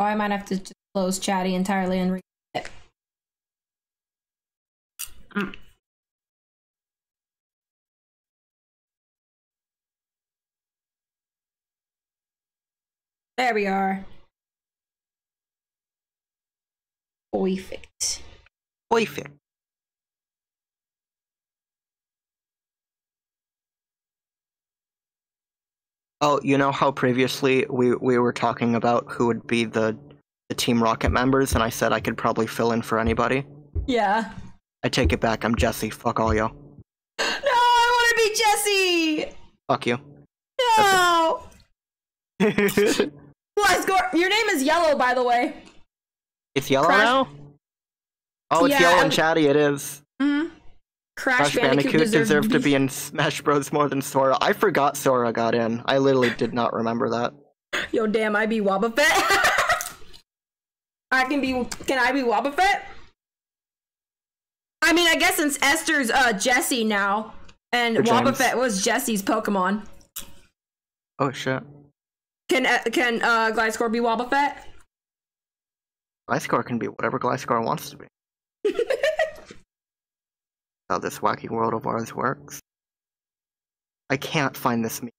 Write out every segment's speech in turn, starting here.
Oh, I might have to just close chatty entirely and read it. Mm. There we are. Perfect. Perfect. Oh, you know how previously we we were talking about who would be the the Team Rocket members, and I said I could probably fill in for anybody. Yeah. I take it back. I'm Jessie. Fuck all y'all. No, I want to be Jessie. Fuck you. No. Let's go. Your name is Yellow, by the way. it's yellow Crash- now. Oh, it's Yeah, yellow I'm- and chatty. It is. hmm Crash, Crash Bandicoot, Bandicoot deserved deserved to be in Smash Bros. more than Sora. I forgot Sora got in. I literally did not remember that. Yo, damn, I be Wobbuffet. I can be. Can I be Wobbuffet? I mean, I guess since Esther's uh Jessie now, and Or James. Wobbuffet was Jessie's Pokemon. Oh shit. Can uh, can uh Gliscor be Wobbuffet? Gliscor can be whatever Gliscor wants to be. How this wacky world of ours works. I can't find this meme.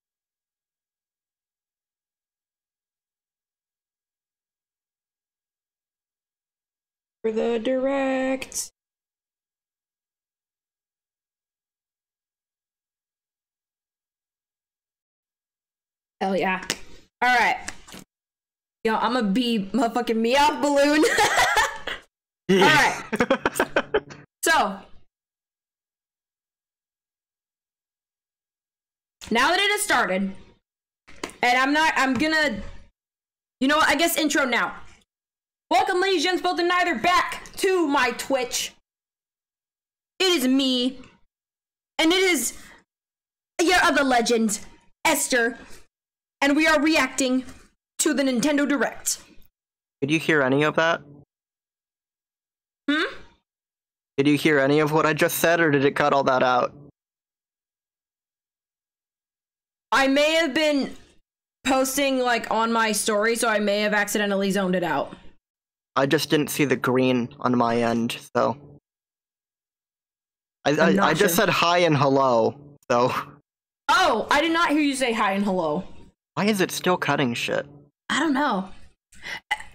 For the direct. Hell yeah. Alright. Yo, I'm gonna be motherfucking Meowth Balloon. Alright. So, now that it has started, and I'm not, I'm gonna, you know what, I guess intro now. Welcome, ladies and and neither, back to my Twitch. It is me, and it is your other legend, Esther, and we are reacting to the Nintendo Direct. Did you hear any of that? Hmm? Did you hear any of what I just said, or did it cut all that out? I may have been posting like on my story, so I may have accidentally zoned it out. I just didn't see the green on my end, so. I, I, I just sure. said hi and hello, so. Oh, I did not hear you say hi and hello. Why is it still cutting shit? I don't know.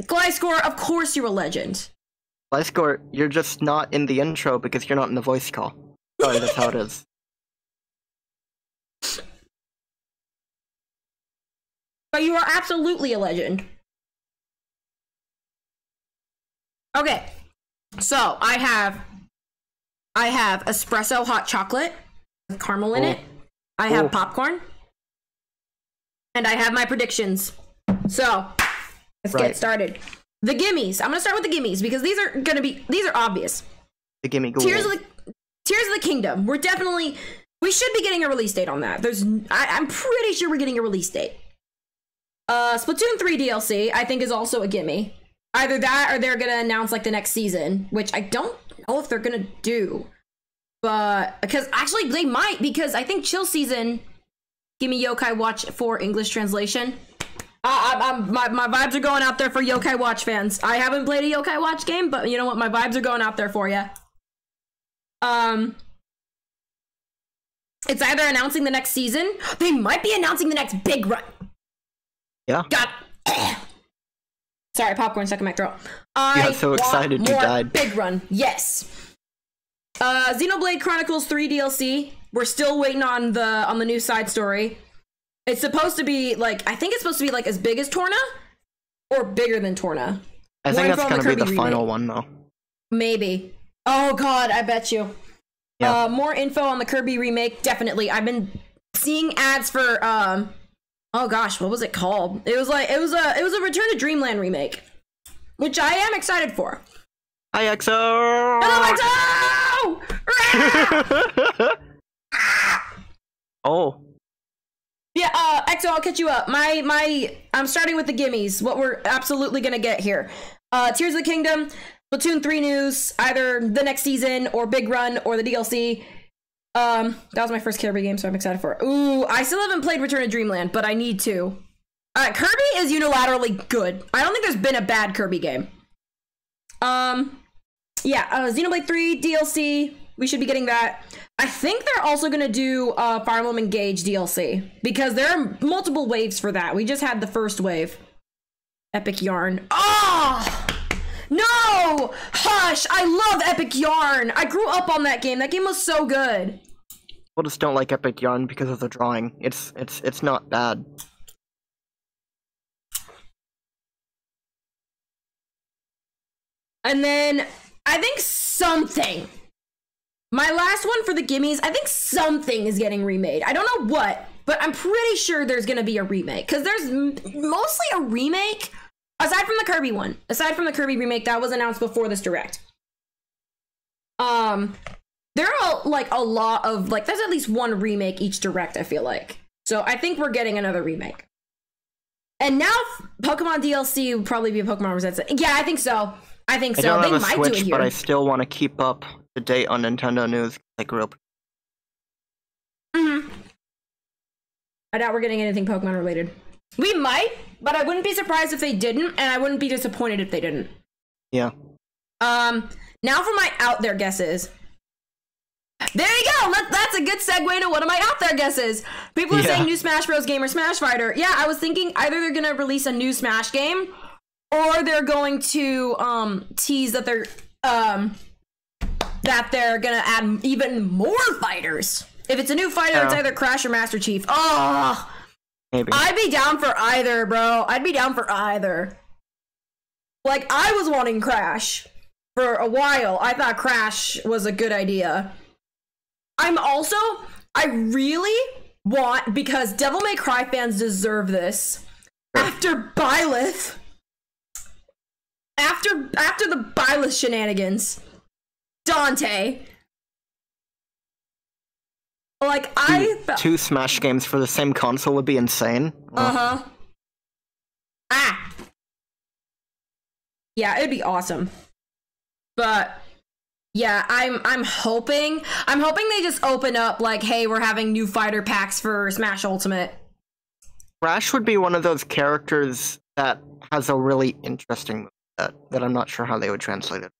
Gliscor, of course you're a legend. Gliscor, you're just not in the intro because you're not in the voice call. Sorry, that's how it is. But you are absolutely a legend. Okay. So I have I have espresso hot chocolate with caramel in Oh. it. I have Oh. popcorn. And I have my predictions. So let's Right. get started. The gimmies. I'm gonna start with the gimmies because these are gonna be these are obvious. The gimme Google. Tears of the Tears of the Kingdom. We're definitely we should be getting a release date on that. There's I, I'm pretty sure we're getting a release date. Uh Splatoon 3 DLC, I think is also a gimme. Either that or they're gonna announce like the next season, which I don't know if they're gonna do. But because actually they might, because I think chill season give me Yokai Watch for English translation. I, I, I'm, my, my vibes are going out there for Yokai Watch fans. I haven't played a Yokai Watch game, but you know what? My vibes are going out there for you. Um, it's either announcing the next season. They might be announcing the next big run. Yeah. God. Sorry, popcorn stuck in my throat. I got so excited you died. Big run, yes. Uh, Xenoblade Chronicles 3 DLC. We're still waiting on the on the new side story. It's supposed to be like I think it's supposed to be like as big as Torna or bigger than Torna. I think More that's gonna the be the Kirby final one, though. Maybe. Oh god, I bet you. Yeah. Uh, more info on the Kirby remake, definitely. I've been seeing ads for um oh gosh, what was it called? It was like it was a it was a Return to Dreamland remake. Which I am excited for. Hi, EXO! Hello, EXO! oh, Yeah, uh, EXO, I'll catch you up. My, my, I'm starting with the gimmies. What we're absolutely gonna get here. Uh, Tears of the Kingdom, Splatoon 3 news, either the next season or Big Run or the DLC. Um, that was my first Kirby game, so I'm excited for it. Ooh, I still haven't played Return to Dreamland, but I need to. Uh, Kirby is unilaterally good. I don't think there's been a bad Kirby game. Um, yeah, uh, Xenoblade 3 DLC. We should be getting that. I think they're also gonna do uh, Fire Emblem Engage DLC because there are multiple waves for that. We just had the first wave. Epic Yarn. Oh no! Hush! I love Epic Yarn. I grew up on that game. That game was so good. People just don't like Epic Yarn because of the drawing. It's it's it's not bad. And then I think something. My last one for the gimmies, I think something is getting remade. I don't know what, but I'm pretty sure there's gonna be a remake because there's m- mostly a remake aside from the Kirby one. Aside from the Kirby remake that was announced before this direct. Um, there are like a lot of like there's at least one remake each direct. I feel like so. I think we're getting another remake. And now Pokemon DLC would probably be a Pokemon Resistance. Yeah, I think so. I think I so. don't They have a might do it Switch, here. but I still want to keep up to date on Nintendo news. I grew up. hmm I doubt we're getting anything Pokemon related. We might, but I wouldn't be surprised if they didn't, and I wouldn't be disappointed if they didn't. Yeah. Um, now for my out there guesses. There you go. That, that's a good segue to one of my out there guesses. People are Yeah. saying new Smash Bros. game or Smash Fighter. Yeah, I was thinking either they're gonna release a new Smash game, or they're going to um tease that they're um that they're gonna add even more fighters. If it's a new fighter, it's either Crash or Master Chief. Oh, Maybe. I'd be down for either, bro. I'd be down for either. Like I was wanting Crash for a while. I thought Crash was a good idea. I'm also I really want because Devil May Cry fans deserve this. After Byleth after after the Byleth shenanigans, Dante like I Two Smash games for the same console would be insane. uh huh. Ah. Yeah, it'd be awesome. But yeah, I'm I'm hoping I'm hoping they just open up like, hey, we're having new fighter packs for Smash Ultimate. Crash would be one of those characters that has a really interesting that, that I'm not sure how they would translate it.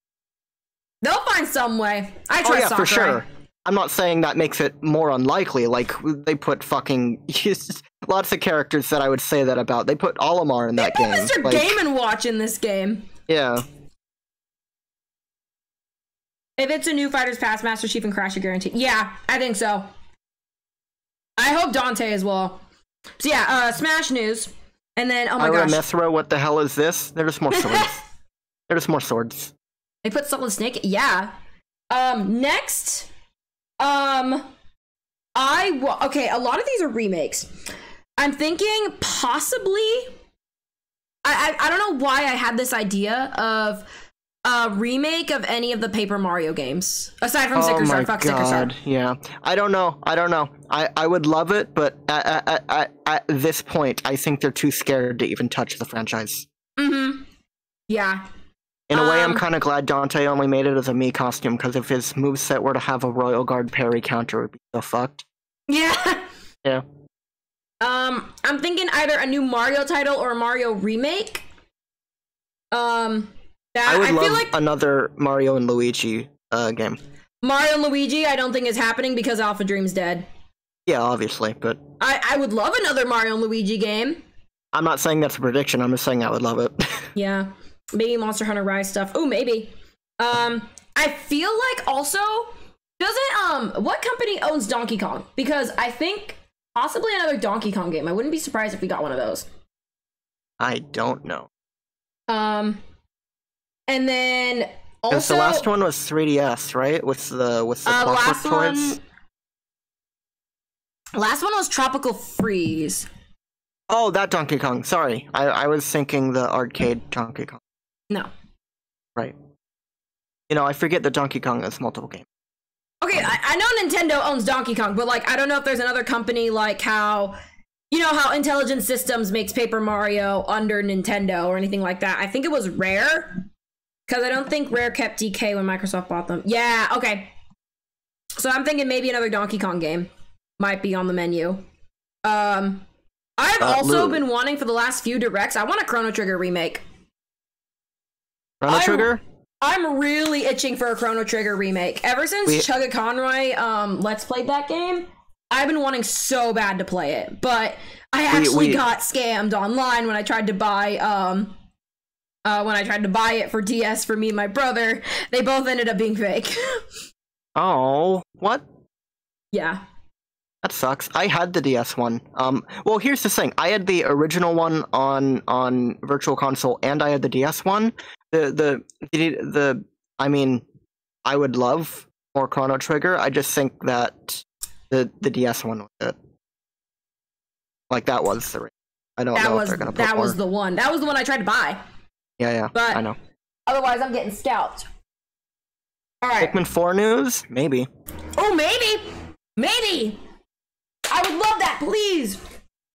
They'll find some way. I trust Oh yeah, Sakurai. for sure. I'm not saying that makes it more unlikely. Like they put fucking lots of characters that I would say that about. They put Olimar in that Put game. Mr. Like, Game and Watch in this game. Yeah. If it's a new Fighters Pass, Master Chief and Crash are guaranteed. Yeah, I think so. I hope Dante as well. So yeah, uh, Smash news, and then oh my Ira gosh, Mythra, what the hell is this? They're just more swords. They're just more swords. They put Solid Snake. Yeah. Um. Next. Um. I wa- okay. A lot of these are remakes. I'm thinking possibly. I I, I don't know why I had this idea of a remake of any of the Paper Mario games aside from oh Sticker Star. Fuck Sticker Star. yeah. I don't know. I don't know. I, I would love it, but at, at, at, at this point, I think they're too scared to even touch the franchise. Mm-hmm. Yeah. In a way, I'm Um, kind of glad Dante only made it as a me costume, because if his moveset were to have a Royal Guard parry counter, it would be so fucked. Yeah. Yeah. Um, I'm thinking either a new Mario title or a Mario remake. Um, that I would I, love feel like another Mario and Luigi uh, game. Mario and Luigi, I don't think is happening because Alpha Dream's dead. Yeah, obviously, but I, I would love another Mario and Luigi game. I'm not saying that's a prediction. I'm just saying I would love it. Yeah, maybe Monster Hunter Rise stuff. Oh, maybe. Um, I feel like also doesn't um what company owns Donkey Kong? Because I think possibly another Donkey Kong game. I wouldn't be surprised if we got one of those. I don't know. Um, and then also the last one was 3DS, right? With the with the uh, last toys. one. Last one was Tropical Freeze. Oh, that Donkey Kong. Sorry, I I was thinking the arcade Donkey Kong. No. Right. You know, I forget that Donkey Kong has multiple games. Okay, I, I know Nintendo owns Donkey Kong, but like I don't know if there's another company like how you know how Intelligent Systems makes Paper Mario under Nintendo or anything like that. I think it was Rare. Cause I don't think Rare kept DK when Microsoft bought them. Yeah, okay. So I'm thinking maybe another Donkey Kong game might be on the menu. Um I've Uh, also Lou. been wanting for the last few directs. I want a Chrono Trigger remake. Chrono Trigger? I'm really itching for a Chrono Trigger remake. Ever since We- Chugga Conroy um let's played that game, I've been wanting so bad to play it, but I actually we- got scammed online when I tried to buy um uh when I tried to buy it for DS for me and my brother. They both ended up being fake. Oh, what? yeah. That sucks. I had the DS one. Um, well, here's the thing. I had the original one on on Virtual Console, and I had the DS one. The the the, the I mean, I would love more Chrono Trigger. I just think that the the DS one was it. Like that was the. I don't That know if was they're gonna put that was the one. That was the one I tried to buy. Yeah, yeah. but- I know. Otherwise, I'm getting scalped. All right. Pikmin Four news? Maybe. Oh, maybe. Maybe. I would love that, please.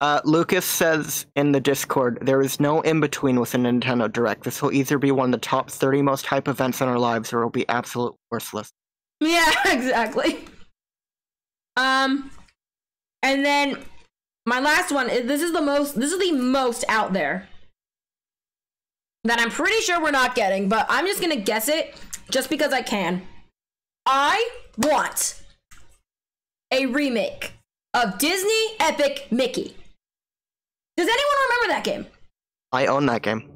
Uh, Lucas says in the Discord, there is no in between with a Nintendo Direct. This will either be one of the top 30 most hype events in our lives, or it will be absolute worthless. Yeah, exactly. Um, and then my last one. is- This is the most. This is the most out there that I'm pretty sure we're not getting, but I'm just gonna guess it just because I can. I want a remake of Disney Epic Mickey. Does anyone remember that game? I own that game.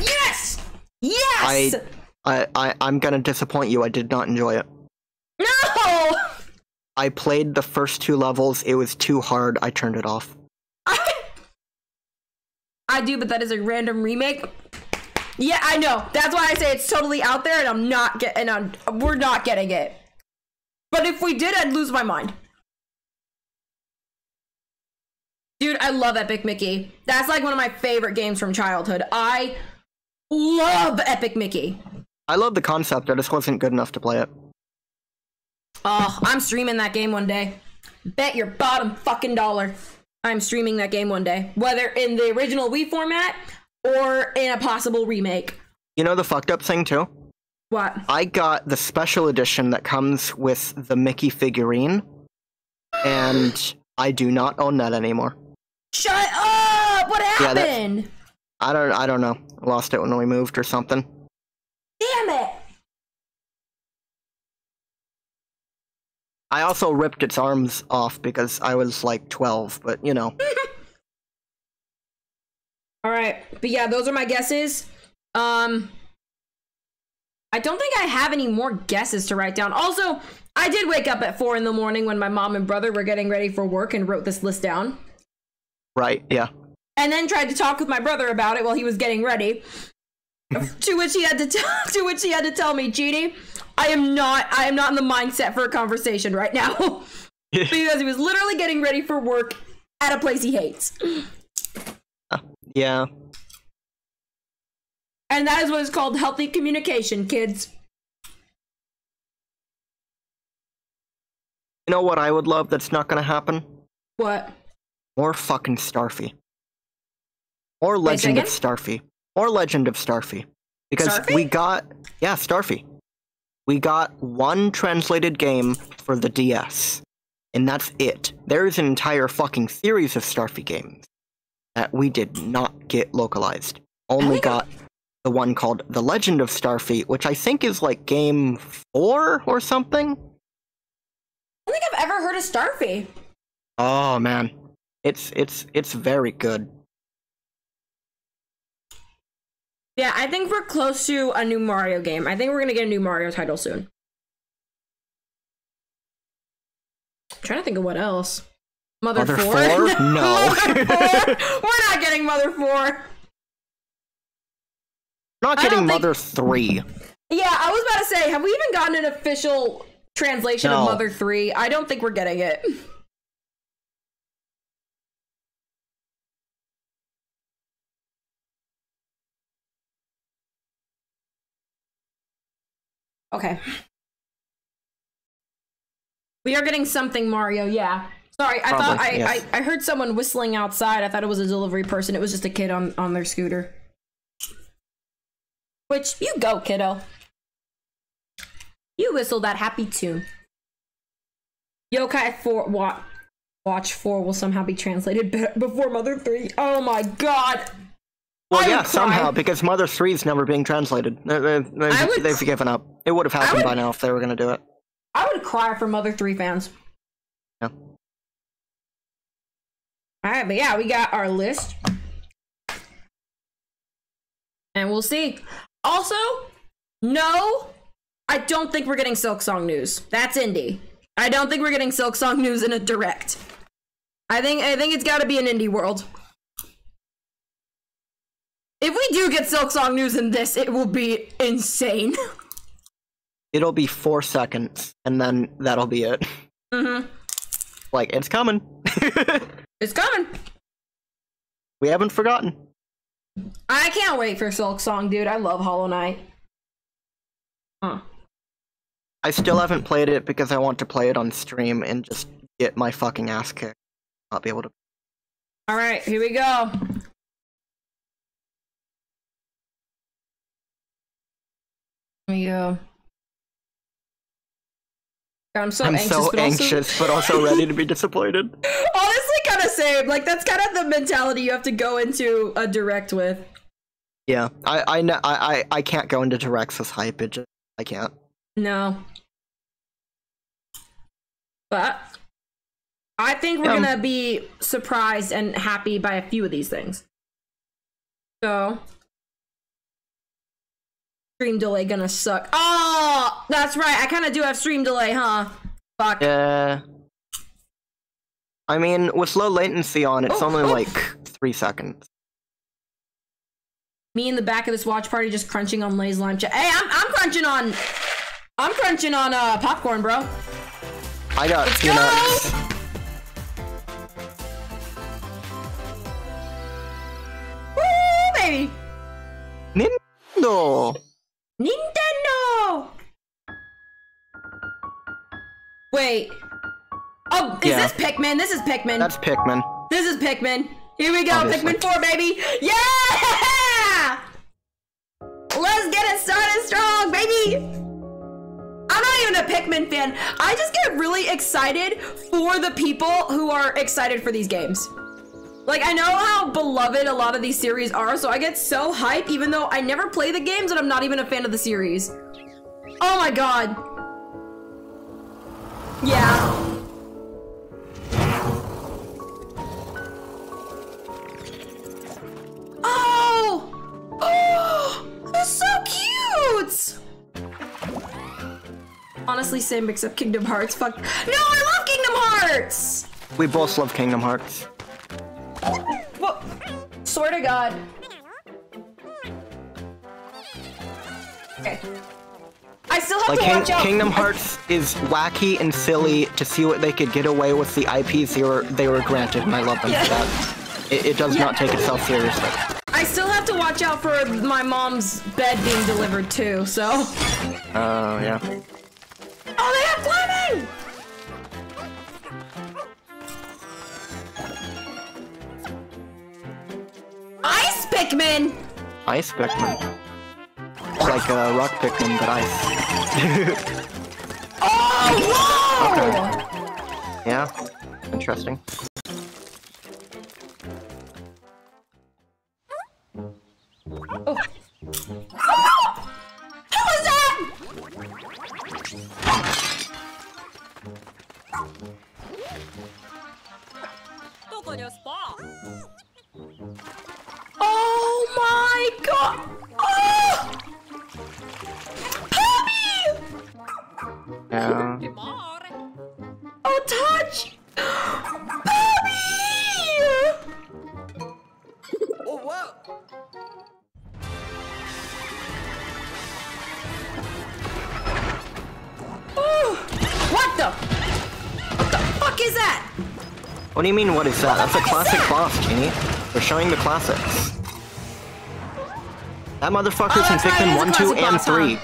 Yes. Yes. I- I, I, I'm gonna disappoint you. I did not enjoy it. no. I played the first two levels. It was too hard. I turned it off. I, I do, but that is a random remake. Yeah, I know. That's why I say it's totally out there, and I'm not getting. And I'm, we're not getting it. But if we did, I'd lose my mind. Dude, I love Epic Mickey. That's like one of my favorite games from childhood. I love Epic Mickey. I love the concept. I just wasn't good enough to play it. Oh, I'm streaming that game one day. Bet your bottom fucking dollar. I'm streaming that game one day. Whether in the original Wii format or in a possible remake. You know the fucked up thing too? What? I got the special edition that comes with the Mickey figurine, and I do not own that anymore. Shut up! What happened? Yeah, happened? I don't. I don't know. I lost it when we moved or something. Damn it! I also ripped its arms off because I was like 12, but you know. Alright. But yeah, those are my guesses. Um I don't think I have any more guesses to write down. Also, I did wake up at four in the morning when my mom and brother were getting ready for work and wrote this list down. Right, yeah. and then tried to talk with my brother about it while he was getting ready. to which he had to tell to which he had to tell me, Genie, I am not I am not in the mindset for a conversation right now. because he was literally getting ready for work at a place he hates. Uh, yeah. And that is what is called healthy communication, kids. You know what I would love that's not gonna happen? What? More fucking Starfy. Or Wait, Legend of? Starfy. Or Legend of Starfy. Because Starfy? we got. Yeah, Starfy. We got one translated game for the DS. And that's it. There's an entire fucking series of Starfy games that we did not get localized. Only I- got the one called The Legend of Starfy, which I think is like game four or something. I don't think I've ever heard of Starfy. Oh man. It's it's it's very good. Yeah, I think we're close to a new Mario game. I think we're gonna get a new Mario title soon. I'm trying to think of what else. Mother, Mother 4? 4? No. Mother 4? We're not getting Mother 4. Not getting don't think- Mother 3. Yeah, I was about to say, have we even gotten an official translation No. of Mother 3? I don't think we're getting it. Okay. We are getting something, Mario, yeah. Sorry, I thought I, yes. I, I heard someone whistling outside. I thought it was a delivery person. It was just a kid on, on their scooter. Which you go, kiddo. You whistle that happy tune. Yokai for what? Watch 4 will somehow be translated be- before Mother 3. Oh my god. Well, I yeah, cry. somehow because Mother Three is never being translated. They, they, they've, would they've given up. It would have happened would- by now if they were gonna do it. I would cry for Mother 3 fans. Yeah. Alright, but yeah, we got our list. And we'll see. Also, no, I don't think we're getting Silk Song news. That's indie. I don't think we're getting Silk Song news in a direct. I think I think it's gotta be an indie world. If we do get Silk Song news in this, it will be insane. It'll be four seconds, and then that'll be it. mm-hmm. Like it's coming. It's coming. we haven't forgotten. I can't wait for Silk Song, dude. I love Hollow Knight. Huh. I still haven't played it because I want to play it on stream and just get my fucking ass kicked. Not be able to. All right, here we go. We. I'm so I'm anxious, so but also- anxious, but also ready to be disappointed. honestly kind of same. Like that's kind of the mentality you have to go into a direct with. Yeah, I I know I I, I can't go into directs as hype. It just I can't. No. But I think we're Um, gonna be surprised and happy by a few of these things. So stream delay gonna suck. Oh, that's right. I kind of do have stream delay, huh? Fuck. Yeah. I mean, with low latency on, it's Oh, only oh. like three seconds. Me in the back of this watch party just crunching on Lay's lime chip. Hey, I'm I'm crunching on. I'm crunching on uh popcorn, bro. I got Let's peanuts. Woo, baby. Nintendo. Nintendo! Wait. Oh, is Yeah. this Pikmin? This is Pikmin. That's Pikmin. This is Pikmin. Here we go, Obviously. Pikmin 4, baby! Yeah! Let's get it started strong, baby! I'm not even a Pikmin fan. I just get really excited for the people who are excited for these games. Like, I know how beloved a lot of these series are, so I get so hype even though I never play the games and I'm not even a fan of the series. Oh my god. Yeah. Oh! Oh! That's so cute! Honestly, same except Kingdom Hearts. Fuck. No, I love Kingdom Hearts! We both love Kingdom Hearts. Well, swear to God. Okay. I still have Like to King- watch out. Kingdom Hearts is wacky and silly to see what they could get away with the IPs they were they were granted, and I love them Yeah. for that. It, it does Yeah. not take itself seriously. I still have to watch out for my mom's bed being delivered too. So. Oh yeah. Oh, they have lemon! Ice Pikmin! Ice Pikmin. It's like uh, rock Pikmin, but ice. Oh, whoa! yeah. Interesting. What do you mean? What is that? That's a classic boss, Genie. They're showing the classics. That motherfucker's Oh, in Pikmin it is a 1, 2, and boss, huh? 3.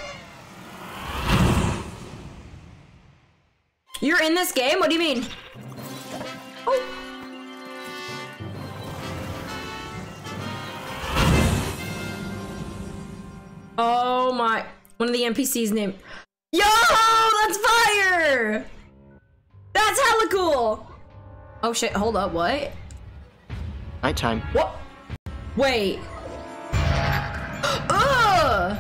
You're in this game? What do you mean? Oh. Oh my. One of the NPCs name. Oh shit, hold up, what? Nighttime. What? Wait. Ugh!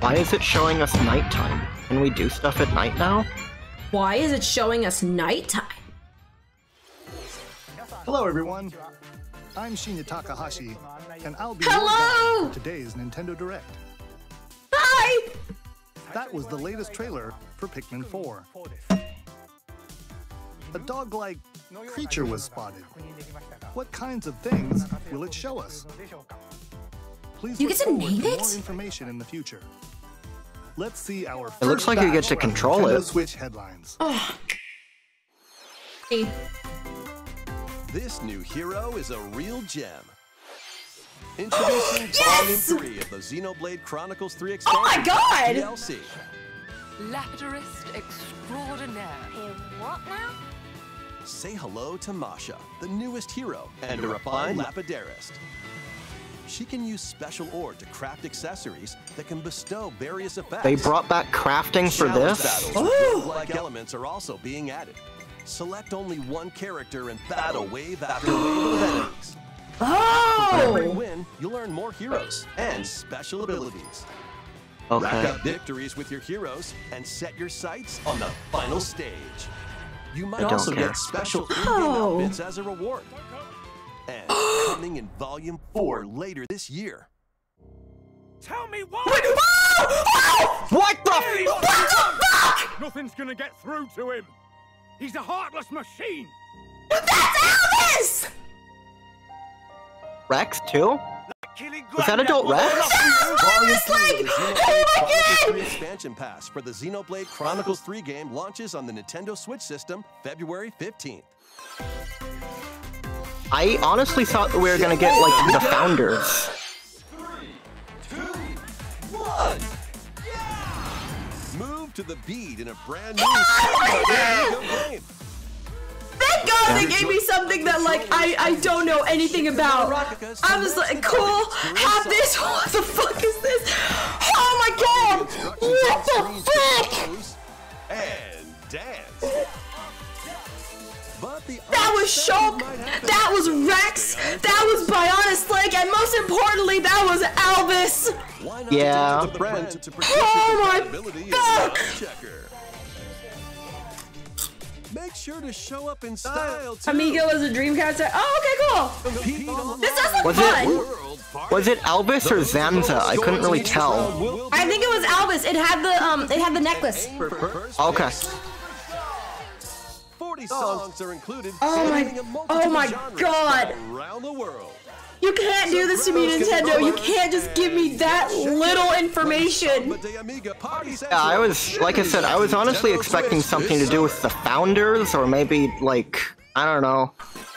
Why is it showing us nighttime? Can we do stuff at night now? Why is it showing us nighttime? Hello, everyone. I'm Shinya Takahashi, and I'll be your Hello! guide today's Nintendo Direct. Hi! That was the latest trailer for Pikmin 4. A dog-like creature was spotted. What kinds of things will it show us? Please You get to forward name more it? information in the future. Let's see our It looks like you get to control Nintendo it. Switch headlines. Hey, This new hero is a real gem. Introducing Yes! Volume 3 of the Xenoblade Chronicles 3 Oh my God! DLC. Lapidarist extraordinaire. In what now? Say hello to Masha, the newest hero, and a refined Lapidarist. She can use special ore to craft accessories that can bestow various effects. They brought back crafting for Challenge this? battles oh! like elements are also being added. Select only one character and battle wave after wave of enemies. Oh! For every Oh! win, you'll earn more heroes and special abilities. Rack up victories with your heroes and set your sights on the final stage. You might I don't also care. get special in-game Oh. outfits as a reward. And coming in Volume 4 later this year. Tell me why! What the? Nothing's gonna get through to him. He's a heartless machine. But That's Elvis! Rex too? Was that adult Rex? Volume was 3 like, oh my God! 3 expansion pass for the Xenoblade Chronicles 3 game launches on the Nintendo Switch system February 15th. I honestly thought that we were gonna get like the founders. One! Move to the beat in a brand new game. Thank God they gave me something that like I I don't know anything about. I was like, cool, have this. What the fuck is this? Oh my God! What the fuck? And dance. That was Shulk. That was Rex. That was Bionis Link, and most importantly, that was Elvis. Yeah. dance with a friend to protect Oh my compatibility in fuck. The checker? Make sure to show up in style too. Amigo was a Dreamcast. Oh, okay, cool. This does look Was it- fun. World Party. Was it Elvis or Zanza? I couldn't really tell. I think it was Elvis. It had the um, it had the necklace. Okay. 40 songs are included. Oh my- spanning a multitude oh my God. Around the world. You can't do this to me, Nintendo. You can't just give me that little information. Yeah, I was like I said, I was honestly expecting something to do with the founders or maybe like I don't know.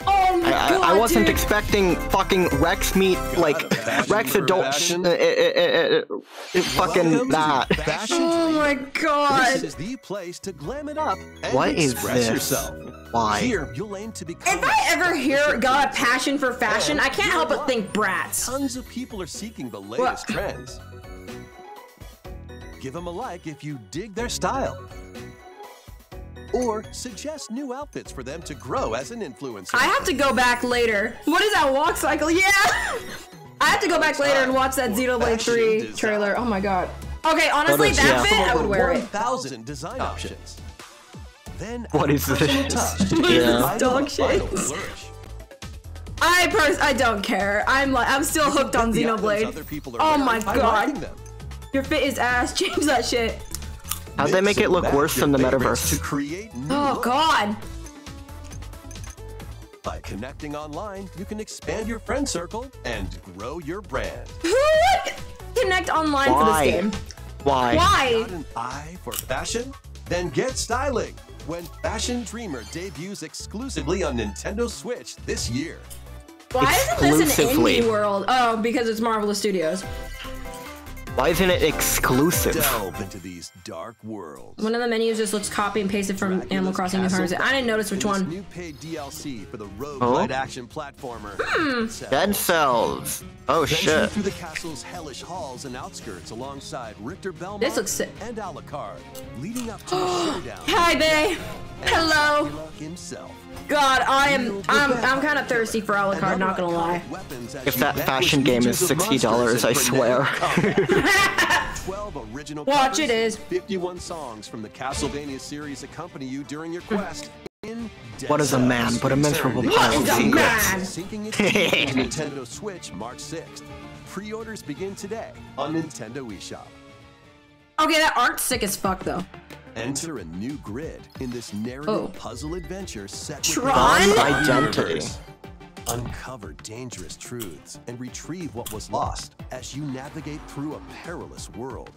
Oh my I, god, I wasn't dude. expecting fucking Rex meet like Rex adult sh- uh, uh, uh, fucking that. Oh my God! This god. is the place to glam it up and What is express this? yourself. Why? Here, you'll aim to become. If I ever hear got a passion for fashion, I can't help but think brats. Tons of people are seeking the latest trends. Give them a like if you dig their style. Or suggest new outfits for them to grow as an influencer. I have to go back later. What is that walk cycle? Yeah. I have to go back later and watch that Xenoblade 3 trailer. Oh my god. Okay, honestly, that yeah. fit, I would wear it. 1,000 design options. Then What add is a personal this? touch Yeah. give Dog shit. I pers- I don't care. I'm like I'm still hooked on The items Xenoblade. other people are Oh wearing my by god. liking them. Your fit is ass. Change that shit. How'd they make it look worse match than the metaverse? To create Oh god. By connecting online, you can expand your friend circle and grow your brand. Who would connect online for this game? Why? Why? Got an eye for fashion? Then get styling when Fashion Dreamer debuts exclusively on Nintendo Switch this year. Why isn't this an indie world? Oh, because it's Marvelous Studios. Why isn't it exclusive? Delve into these dark worlds. One of the menus just looks copy and pasted from Animal Crossing New Horizons. I didn't notice which one. New paid DLC for the rogue Oh? light action platformer. Hmm. Dead cells. Oh Venture shit. through the castle's hellish halls and outskirts alongside Richter Belmont This looks sick. and Alucard, leading up to a showdown Hi, Bay. Hello. Himself. God, I am. I'm. I'm kind of thirsty for Alucard. Not gonna lie. If that fashion game is $60, I swear. 12 original Watch covers, it is. 51 songs from the Castlevania series accompany you during your quest. in What is a man but a miserable Eternity. pile of secrets? man? Syncing its teeth on Nintendo Switch March 6th. Pre-orders begin today on Nintendo eShop. Okay, that art's sick as fuck though. Enter a new grid in this narrative Oh. puzzle adventure set with Tron? the Identity. Uncover dangerous truths and retrieve what was lost as you navigate through a perilous world.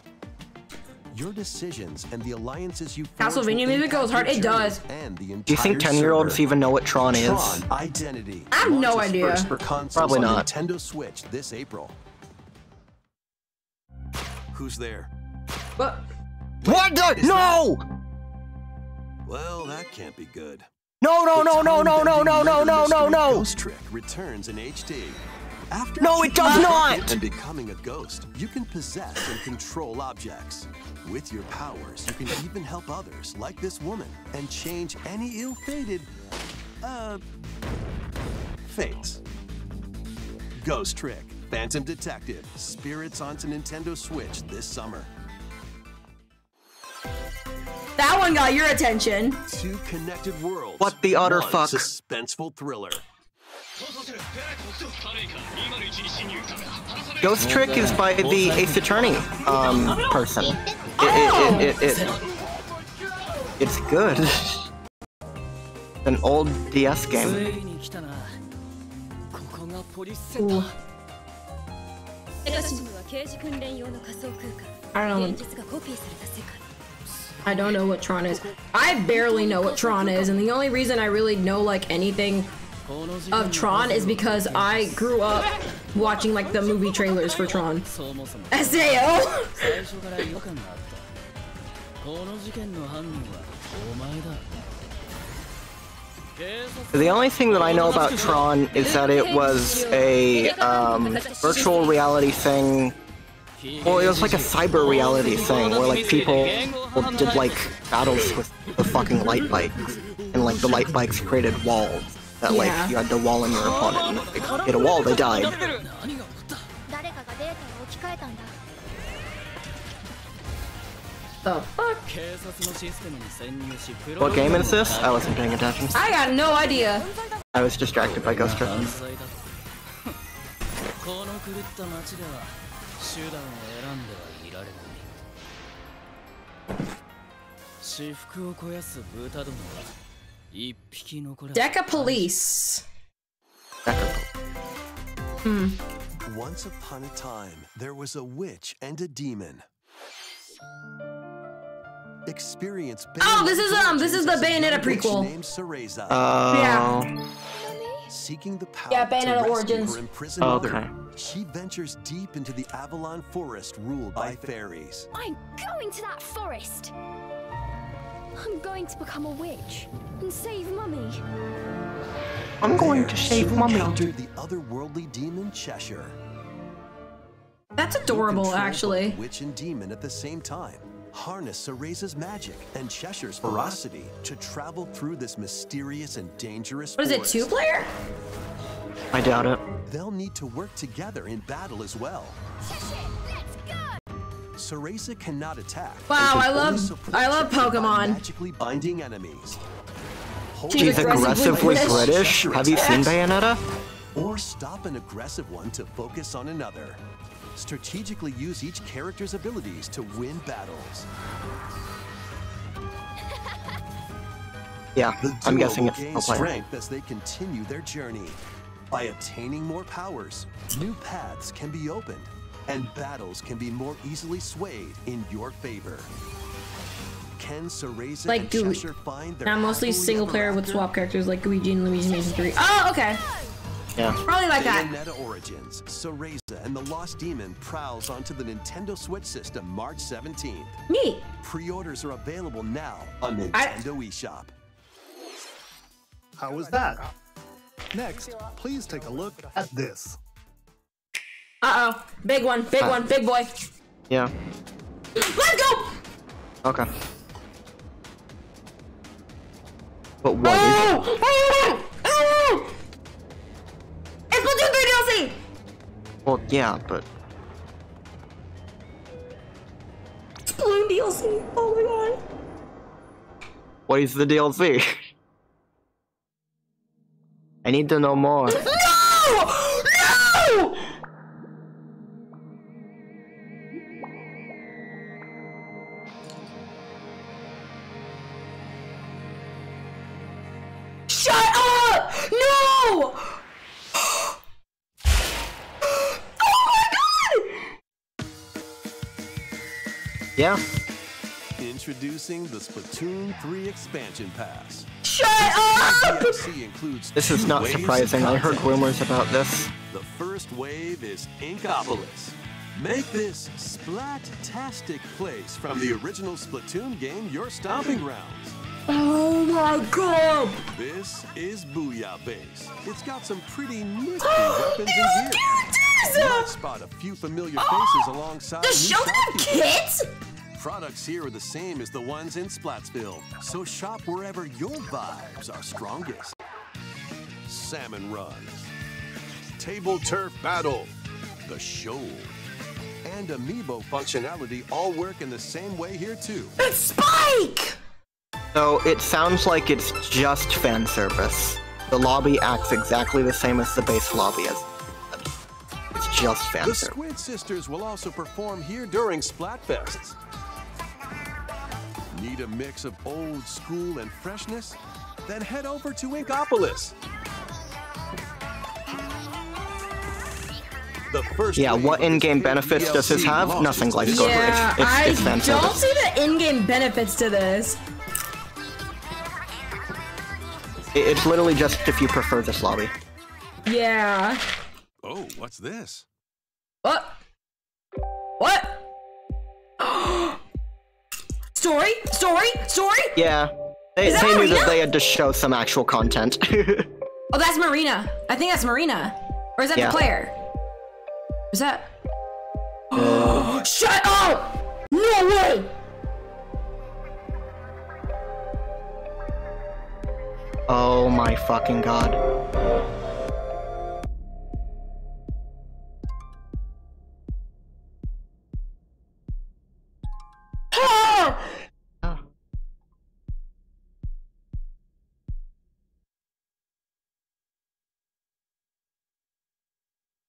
Your decisions and the alliances you forge Castlevania will music goes hard. It does. And the Do you think 10 year olds even know what Tron is? Tron Identity. I have no idea. First for consoles Probably not. Nintendo Switch this April. Who's there? But What the? No! Well, that can't be good. No, no, no, no, no, no, no, no, no, no, no! Ghost Trick returns in HD. After No, it does not! And becoming a ghost, you can possess and control objects. With your powers, you can even help others, like this woman, and change any ill-fated, uh, fates. Ghost Trick, Phantom Detective, Spirits onto Nintendo Switch this summer. That one got your attention. Two connected worlds. What the utter one fuck? Suspenseful thriller. Ghost Trick is by the Ace Attorney um, person. It, it, it, it, it's good. An old DS game. Ooh. I don't know. I don't know what Tron is. I barely know what Tron is, and the only reason I really know, like, anything of Tron is because I grew up watching, like, the movie trailers for Tron. SAO! The only thing that I know about Tron is that it was a um, virtual reality thing well, it was like a cyber reality thing where like people did like battles with the fucking light bikes, and like the light bikes created walls that like you had to wall in your opponent. And if they hit a wall, they died. The fuck? What game is this? I wasn't paying attention. I got no idea. I was distracted by Ghost Trick. 犯罪だとこの狂った街では手段を選んではいられない私服を肥やす豚どもは一匹残らず Deca Police. Once upon a time, there was a witch and a demon. Experience Oh, this is, um, this is the Origins as a Bayonetta young witch prequel. Named Cereza, Oh. seeking the power Yeah, to Bayonetta rescue Origins. her imprisoned oh, Okay. mother. She ventures deep into the Avalon Forest ruled by fairies. I'm going to that forest I'm going to become a witch and save mummy I'm going There, to she save mommy. encountered the otherworldly demon Cheshire. That's adorable, actually. Witch and demon at the same time. Harness Cereza's magic and Cheshire's ferocity to travel through this mysterious and dangerous What is it, two player? I doubt it. They'll need to work together in battle as well. Cereza cannot attack. Wow, can I love- I love Pokemon. Magically binding enemies. She's She's aggressively aggressively British. British. Have you seen Bayonetta? or stop an aggressive one to focus on another. Strategically use each character's abilities to win battles. Yeah, The I'm guessing will it's gain no player. strength as they continue their journey. By attaining more powers, new paths can be opened, and battles can be more easily swayed in your favor. Can Cereza Like and Cheshire find their Now mostly single player with swap characters like Luigi and Luigi Mansion 3. Oh, okay. Yeah. Probably like that. Bayonetta Origins, Cereza and the Lost Demon prowls onto the Nintendo Switch system March 17th. Neat. Pre-orders are available now on I- Nintendo eShop. How was that? Next, please take a look at this. Uh oh. Big one, big Ah. one, big boy. Yeah. Let's go! Okay. But what is it? Oh! Oh! It's Splatoon 3 DLC! Well, yeah, but Splatoon DLC. Oh my god. what is the DLC? I need to know more. No! Introducing the Splatoon 3 Expansion Pass. Shut up! This is not surprising. I heard rumors about this. The first wave is Inkopolis. Make this splat-tastic place from the original Splatoon game your stomping grounds. Oh my god! This is Booyah Base. It's got some pretty nifty weapons and gear. characters! You might spot a few familiar faces alongside Does new Sheldon have kids? Products here are the same as the ones in Splatsville, so shop wherever your vibes are strongest. Salmon Run, Table Turf Battle, The Show, and Amiibo functionality all work in the same way here too. It's Spike! So it sounds like it's just fan service. The lobby acts exactly the same as the base lobby is. It's just fan service. The. Squid Sisters will also perform here during Splatfests. Need a mix of old school and freshness? Then head over to Inkopolis. First Yeah, what in-game this benefits does this have? launches Nothing like this Yeah, It's- it's- I it's fan don't service. see the in-game benefits to this. It- It's literally just if you prefer this lobby. Yeah. Oh, what's this? What? What? story? Story? Story? Yeah. They, they knew that they had to show some actual content. Oh, that's Marina. I think that's Marina. Or is that Yeah. the player? Is that? Uh, Shut up! No way! oh my fucking god.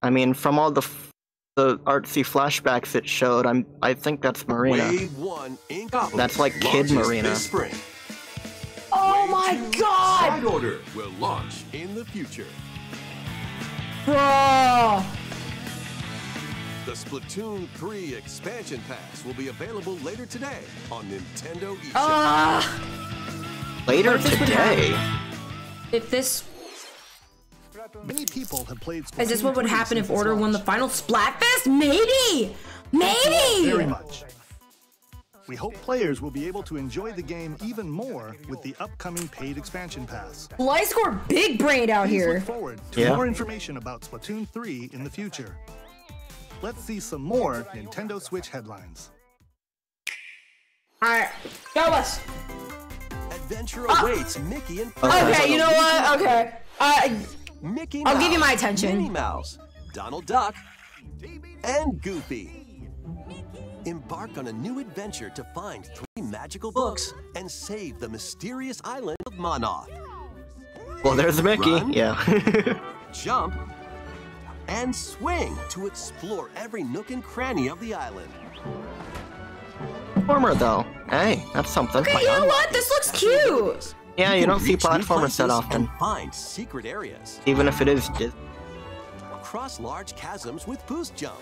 I mean, from all the f- the artsy flashbacks it showed, I'm I think that's Marina. One Inkopolis. That's like Kid Marina. Oh Wave my two god! Side order will launch in the future. Bro! The Splatoon 3 expansion pass will be available later today on Nintendo eShop. Ah! Later What if this would today. If this Many people have played is this what would happen if Order won the launch. final Splatfest? Maybe! maybe. Very Maybe! much. We hope players will be able to enjoy the game even more with the upcoming paid expansion pass. Light score big brain out Please here. look forward to Yeah. more information about Splatoon 3 in the future. Let's see some more Nintendo Switch headlines. Alright, go us. Adventure Ah. awaits Mickey and Okay, you know what? Okay. Uh, Mickey I'll give you my attention. Minnie Mouse, Donald Duck, and Goofy. Embark on a new adventure to find three magical books and save the mysterious island of Monoth. Well, there's Mickey. Run. Yeah. Jump and swing to explore every nook and cranny of the island. Platformer though. Hey, that's something. okay, you know what? This looks cute. Yeah, you can don't see platformers that often, find secret areas. even if it is just. Cross large chasms with boost jump.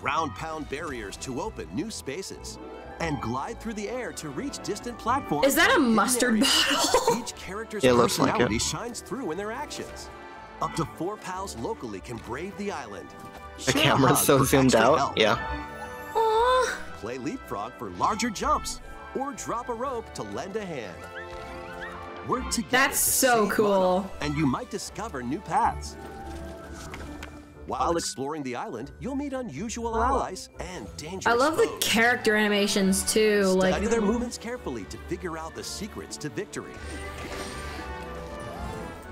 Ground pound barriers to open new spaces. And glide through the air to reach distant platforms. Is that a mustard bottle? Each character's It looks like it. personality shines through in their actions. Up to four pals locally can brave the island. The Share camera's so zoomed out. help. Yeah. Aw. Play leapfrog for larger jumps. Or drop a rope to lend a hand. Work together That's to so save cool. Mono, and you might discover new paths. While exploring the island, you'll meet unusual allies and dangerous I love the character animations too. Like study Like, their movements carefully to figure out the secrets to victory.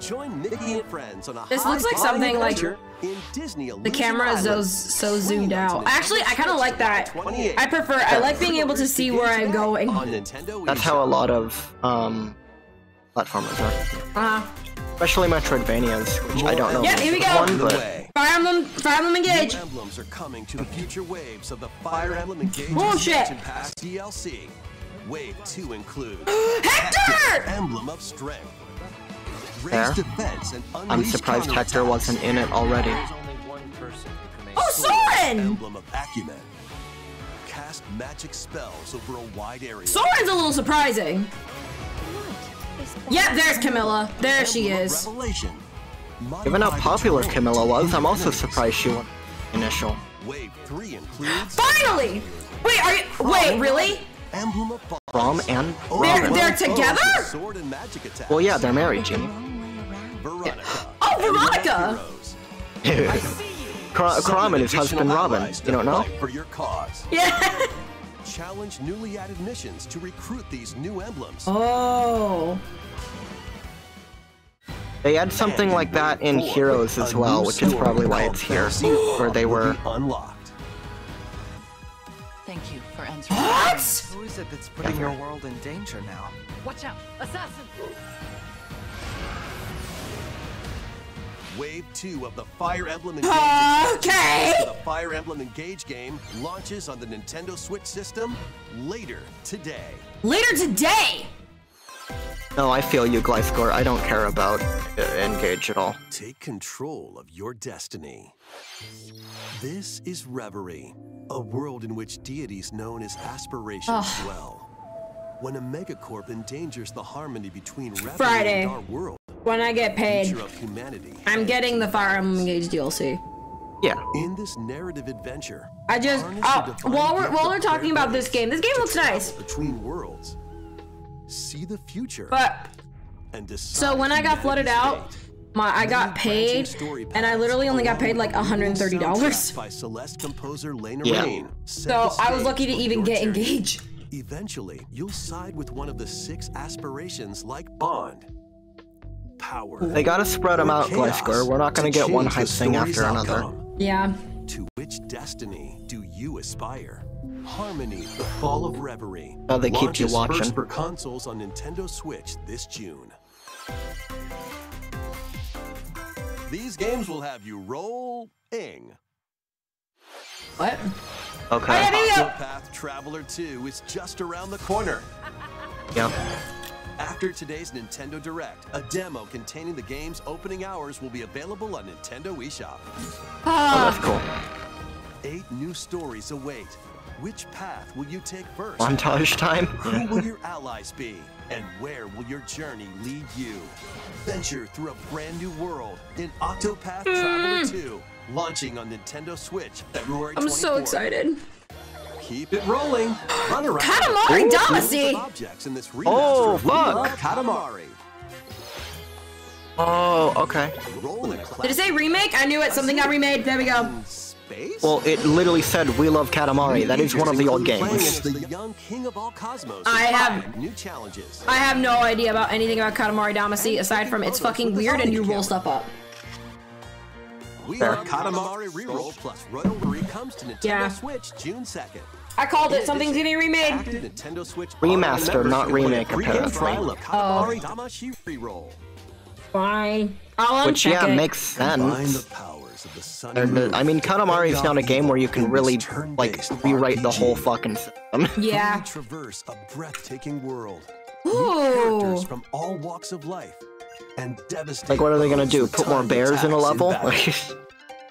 Join Mickey and friends on a This looks like something like- adventure in Disney The camera is so, so zoomed out. Actually, I kind of like that. I prefer. I like being able to see where I'm going. On Nintendo That's how a lot of um platformers are. Uh, Especially Metroidvanias, which I don't know. Yeah, if here we it's go. One, the but way. Fire Emblem, Fire Emblem Engage. New emblems are coming to the future waves of the Fire Emblem Engage Bullshit. Expansion Pass DLC. Wave 2 includes Hector! Emblem of Strength. There. Defense and I'm surprised Hector counterattacks. wasn't in it already. Oh, Soren! Emblem of Acumen. Cast magic spells over a wide area. Soren's a little surprising. Yeah, there's Camilla. There she is. Revelation. Given how popular Camilla was, I'm also surprised she won initial. Wave 3 includes Finally! Wait, are you? Wait, really? Emblem of Boss. Chrom and oh, They're they're oh, together? Sword and magic attacks. Well, yeah, they're married, Jimmy. Veronica. Oh, Veronica! Heroes. Chrom and his husband Robin. You don't know? fight For your cause. Yeah. Challenge newly added missions to recruit these new emblems. Oh. They had something like that in Heroes as well, which is probably why it's here, where they were. unlocked. Thank you for answering. What? Who is it that's putting your world in danger now? Watch out! Assassin! Wave 2 of the Fire Emblem Engage Okay. pass the Fire Emblem Engage game launches on the Nintendo Switch system later today. Later today. No, I feel you, Glyphcore. I don't care about uh, Engage at all. Take control of your destiny. This is Reverie, a world in which deities known as aspirations dwell. When a megacorp endangers the harmony between Reverie Friday. and our world, When I get paid, future of humanity. I'm getting the Fire Emblem Engage DLC. Yeah. In this narrative adventure, I just oh, while we're gift while we're talking about this game, this game looks nice. Between worlds, see the future, But and so when I got flooded humanity's out, my I got paid, and I literally only got paid like with a unique $130. By Celeste composer Lena Yeah. Raine. set So I was lucky to even get engaged. Eventually, you'll side with one of the six aspirations like Bond. Power. They gotta spread them out, chaos We're not gonna to get one change hype thing story's after another. outcome. Yeah. To which destiny do you aspire? Harmony, The Fall of Reverie. Oh, they keep you watching. For consoles on Nintendo Switch this June. These games will have you rolling. What? Okay. Yeah, you go. Traveler 2 is just around the corner. Yeah. After today's Nintendo Direct, a demo containing the game's opening hours will be available on Nintendo eShop. Oh, that's Ah, cool. Eight new stories await. Which path will you take first? Montage time. Who will your allies be? And where will your journey lead you? Venture through a brand new world in Octopath Traveler 2, launching on Nintendo Switch February 24th. I'm so excited. Keep it rolling. Run around. Katamari Ooh. Damacy. Objects in this Oh, of We Love fuck. Katamari. Oh, okay. Roll in a Did it say remake? I knew it. Something got remade. There we go. space? Well, it literally said "We love Katamari." That is one of the old games. as the young king of all cosmos. I have- new challenges. I have no idea about anything about Katamari Damacy aside from it's fucking weird and you roll stuff up. We Fair. Love Katamari Reroll plus Royal Free comes to Nintendo Yeah. Switch June 2nd. I called it. Something's getting remade. active Nintendo Switch Remaster, not members can play a remake, apparently. trial of Katamari Damacy Reroll. Fine. I'll Which uncheck yeah it. makes sense. the the sun They're and the- moon. I mean, Katamari is not a game where you can really like turn-based rewrite the whole fucking system. Yeah. Traverse a breathtaking world. Ooh. characters from all walks of life. And devastate Like, what are they gonna do? Put more bears in a attacks level?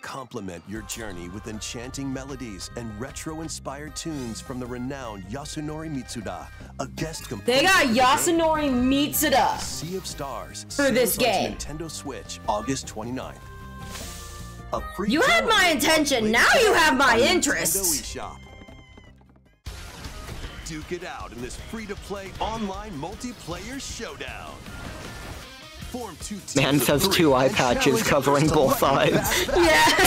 Complement your journey with enchanting melodies and retro-inspired tunes from the renowned Yasunori Mitsuda, a guest composer. They got. Yasunori Mitsuda. Sea of Stars For this game. Nintendo Switch, August 29th. A free You had my intention, now you have my Nintendo Duke it out in this free-to-play online multiplayer showdown. Form two Man of says two eye patches covering both lightning sides.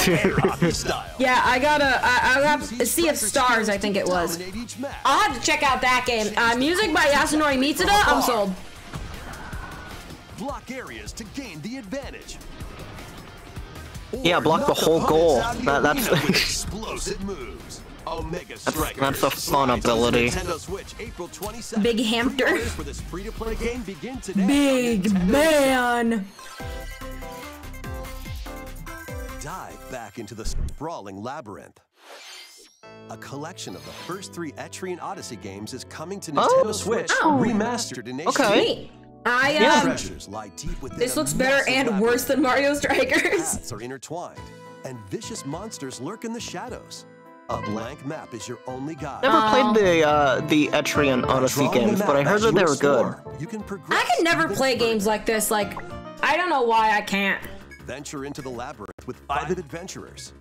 Yeah. Yeah, I got a. I, I got Use a Sea of Stars. I think it was. dominate each match. I'll have to check out that game. Uh, music by Yasunori Mitsuda. I'm sold. block areas to gain the advantage. Yeah, block the whole goal. out the That- that's- arena explosive moves. Omega Strikers. that's a fun ability. Nintendo Switch, April 22nd. Big hamster. Pre-orders for this free-to-play game begin today on Big man. dive back into the sprawling labyrinth. A collection of the first three Etrian Odyssey games is coming to Nintendo Oh. Switch, Oh. remastered in HD. Okay. I um. Treasures lie deep within This looks better and labyrinth. worse than Mario Strikers. Paths are intertwined, and vicious monsters lurk in the shadows. A blank map is your only guide. Never played the uh, the Etrian Odyssey Drawing games, but I heard that they were good. You can progress I can never play further. games like this. Like, I don't know why I can't. Venture into the labyrinth with five adventurers.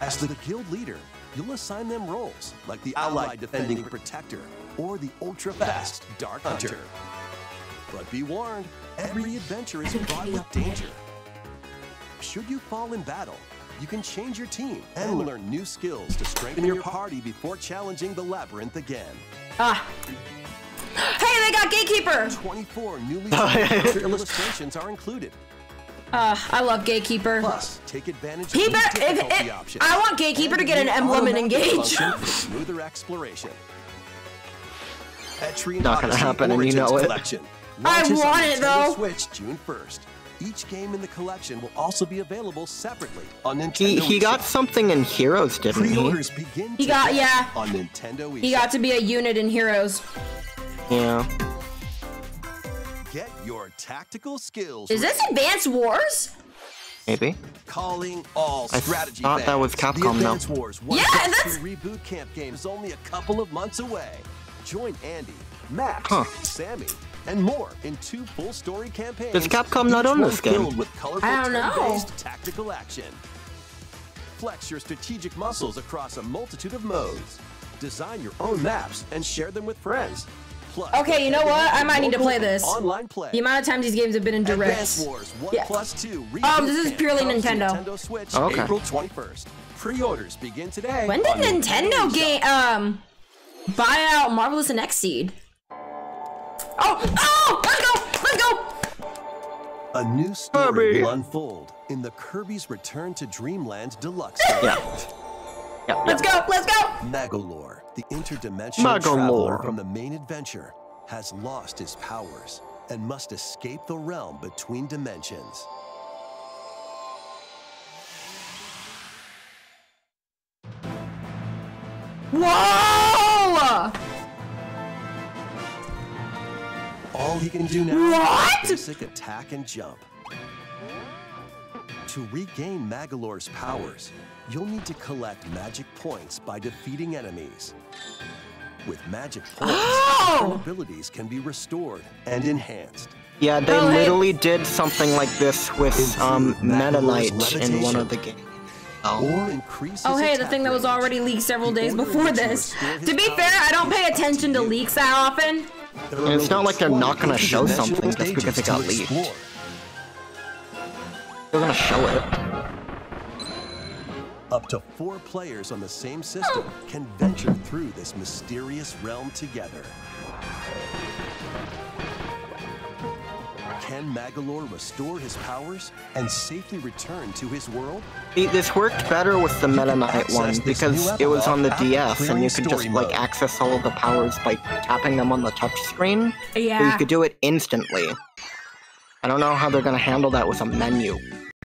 As the guild leader, you'll assign them roles, like the allied defending protector or the ultra-fast dark hunter. But be warned, every adventure is fraught with danger. Should you fall in battle, you can change your team and learn new skills to strengthen your party before challenging the labyrinth again. Ah. Hey, they got Gatekeeper. 24 newly designed illustrations are included. Uh, I love Gatekeeper. Plus, take advantage of new bet- if- difficulty if- options. I want Gatekeeper to get an And emblem and engage. function for smoother exploration. Etrian Not gonna happen, and you Origins know it. Collection I launches on want it, Nintendo though. Switch June 1st. Each game in the collection will also be available separately on Nintendo He he got something in Heroes, didn't he? Pre-orders begin He got- yeah. on Nintendo eShop. He got to be a unit in Heroes. Yeah. Get your tactical skills. Is this ready. Advanced Wars? Maybe. Calling all I strategy thought that fans. was Capcom, The though. Advance Wars Yeah, 1.2 that's- reboot camp game is only a couple of months away. Join Andy, Max, Huh. Sami, and more in two full story campaigns. Does Capcom not each own one this game? With colorful I don't know. tactical action. Flex your strategic muscles across a multitude of modes. Design your own maps and share them with friends. Plus, Okay, you know what? I might need to play this. Online play. The amount of times these games have been in direct. directs. Wars 1 Yeah. plus 2 Oh, reboot this is purely Nintendo. Nintendo Switch Okay. April 21st. Pre-orders begin today. When did Nintendo game um buy out Marvelous and XSEED? Oh, oh, let's go, let's go. A new story Kirby. will unfold in the Kirby's Return to Dreamland Deluxe. Yeah. Yeah. Let's go, let's go. Magolor, the interdimensional traveler from the main adventure, has lost his powers and must escape the realm between dimensions. Whoa! All he can do now What? is basic attack and jump. To regain Magolor's powers, you'll need to collect magic points by defeating enemies. With magic points, Oh! abilities can be restored and enhanced. Yeah, they Oh, hey. literally did something like this with um Meta Knight in one of the games. Or increase Oh, hey, the thing that was already leaked several days before this. To be fair, I don't pay attention to leaks that often. And it's not like they're not gonna show something just because it got leaked. They're gonna show it. Up to four players on the same system can venture through this mysterious realm together. Can Magolor restore his powers and safely return to his world? See, This worked better with the Meta Knight one because it was on the DS and you could just story like access all of the powers by tapping them on the touch screen. So you could do it instantly. I don't know how they're gonna handle that with a menu.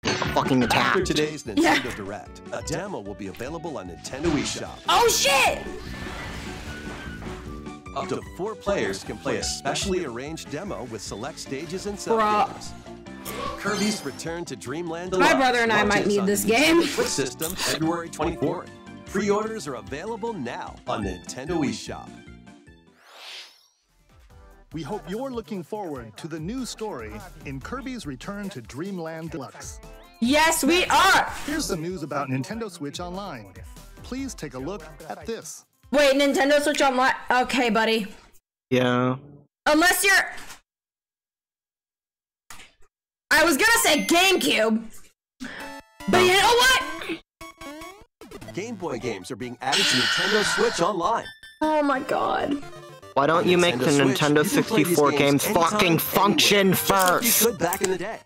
A fucking attack. After today's Nintendo Yeah. Direct, a demo will be available on Nintendo eShop. Oh shit! Up to four players can play a specially arranged demo with select stages and sub Bruh. games. Kirby's Return to Dreamland Deluxe. My Deluxe brother and I might need this game. Nintendo Switch system February 24th. Pre-orders are available now on Nintendo eShop. We hope you're looking forward to the new story in Kirby's Return to Dreamland Deluxe. Yes, we are. Here's some news about Nintendo Switch Online. Please take a look at this. Wait, Nintendo Switch Online. Okay, buddy. Yeah. Unless you're. I was gonna say GameCube. But you know what? Game Boy games are being added to Nintendo Switch Online. Oh my god. Why don't you make the Nintendo Switch, Nintendo you can play these 64 games games anytime, fucking function anywhere, just like first? you could back in the day.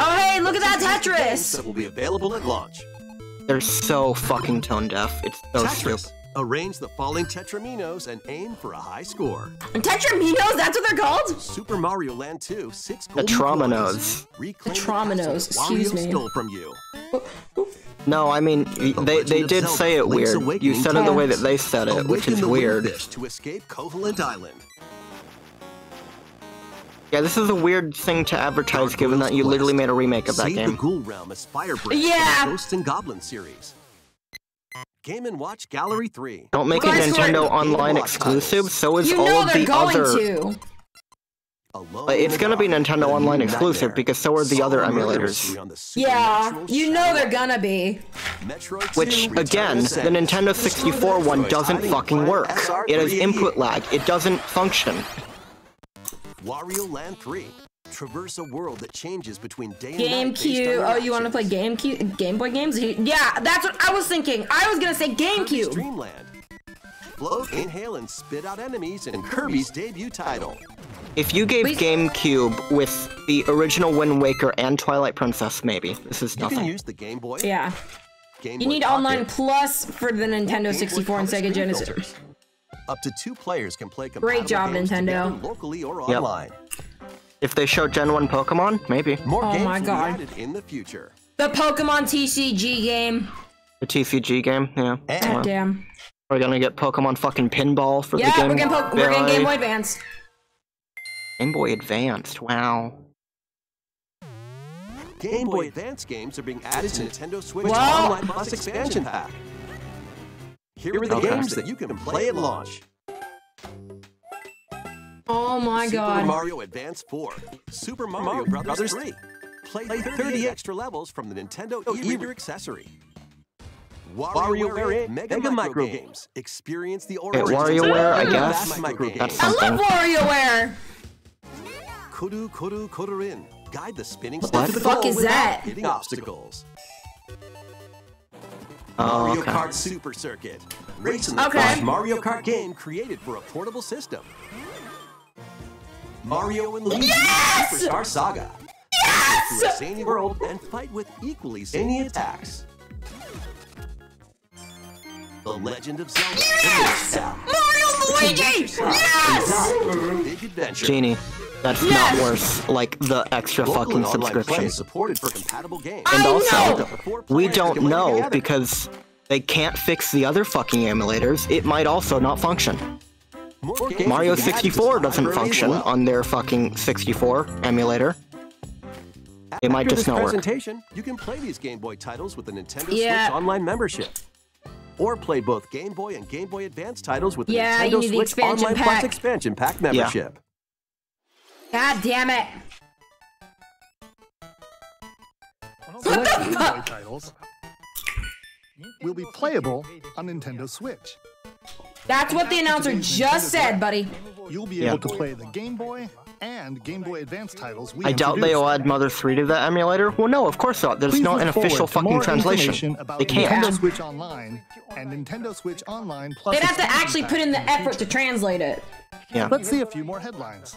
Oh hey, look at that Tetris! that will be available at launch. They're so fucking tone deaf. It's so Tetris. stupid. Arrange the falling Tetraminos and aim for a high score. Tetraminos, that's what they're called? Super Mario Land 2, six The golden Traumanos. coins. Reclaim the Traumanos, excuse Wario me. stole from you. No, I mean y- they they did Zelda, say it Link's weird. You said it the way that they said it, which is weird. To escape Koholint Island. Yeah, this is a weird thing to advertise, given that you literally made a remake of that Save the game. Ghoul Realm as Firebrand Yeah. Ghosts and Goblins series. Game and Watch Gallery 3. Don't make a Guys, we're- Nintendo Online exclusive. So is You all know of they're the going other. to. Alone But it's gonna be Nintendo Online exclusive because so are the other emulators. mystery on the Yeah, you know they're gonna be. Which again, the Nintendo 64 one doesn't fucking work. It has input lag. It doesn't function. Wario Land 3. Traverse a world that changes between day and night GameCube. Oh, you want to play. GameCube, Game Boy games? Yeah, that's what I was thinking. I was gonna say GameCube. Dreamland. Float, inhale, and spit out enemies in Kirby's debut title. If you gave Please- GameCube with the original Wind Waker and Twilight Princess, maybe this is You can nothing. use the Game Boy. Yeah, Game you Boy need Pocket, online plus for the Nintendo 64 and Sega Genesis. filters. Up to two players can play Great job, Nintendo. locally or Yep. online. If they show Gen 1 Pokemon, maybe. More Oh games my God. added in the future. The Pokemon TCG game. The TCG game, yeah. And- Well, Damn. We're gonna get Pokemon fucking Pinball for Yeah, the game. we're getting, po- we're getting Boy- Game Boy Advance. Game Boy Advanced. Wow. Game Boy Advance games are being added to Nintendo Switch Whoa. Online Plus expansion pack. Here are the Okay. games that you can play at launch. Oh my Super god. Mario Advance 4, Super Mario Brothers 3. Play 30 extra levels from the Nintendo oh, e-reader accessory. WarioWare Mega, Micro Games. Experience the Okay, origins of WarioWare, I guess. Micro Games. That's I love WarioWare. Kuru Kuru Kururin. Guide the spinning What the the fuck is that? hitting obstacles. Oh, Mario okay. Kart Super Circuit. Race in the Okay. first Mario Kart game created for a portable system. Mario and Luigi Superstar Saga. Yes! Through a zany world and fight with equally zany attacks. The Legend of Zelda. Yes! Mario Luigi! Yes! Big Adventure. Genie. That's Yes! not worth like the extra Local fucking and online play subscription. is supported for compatible games. And I also, know! We don't know together. because they can't fix the other fucking emulators. It might also not function. Mario will be added to 64 doesn't function well. on their fucking 64 emulator. It might After just this not work. presentation, you can play these Game Boy titles with the Nintendo Yeah. Switch Online membership. Or play both Game Boy and Game Boy Advance titles with the Yeah, Nintendo need the Switch Online pack. Plus expansion pack membership. God damn it. Select Game Boy titles will be playable on Nintendo Switch. That's what the announcer just said, buddy. You'll be Yeah. able to play the Game Boy and Game Boy Advance titles we I doubt they'll add Mother 3 to that emulator. Well, no, of course not. There's Please not an official to fucking translation. information about They can't. Nintendo Switch Online and Nintendo Switch Online Plus. They'd have to actually put in the the effort to translate it. Yeah. Let's see a few more headlines.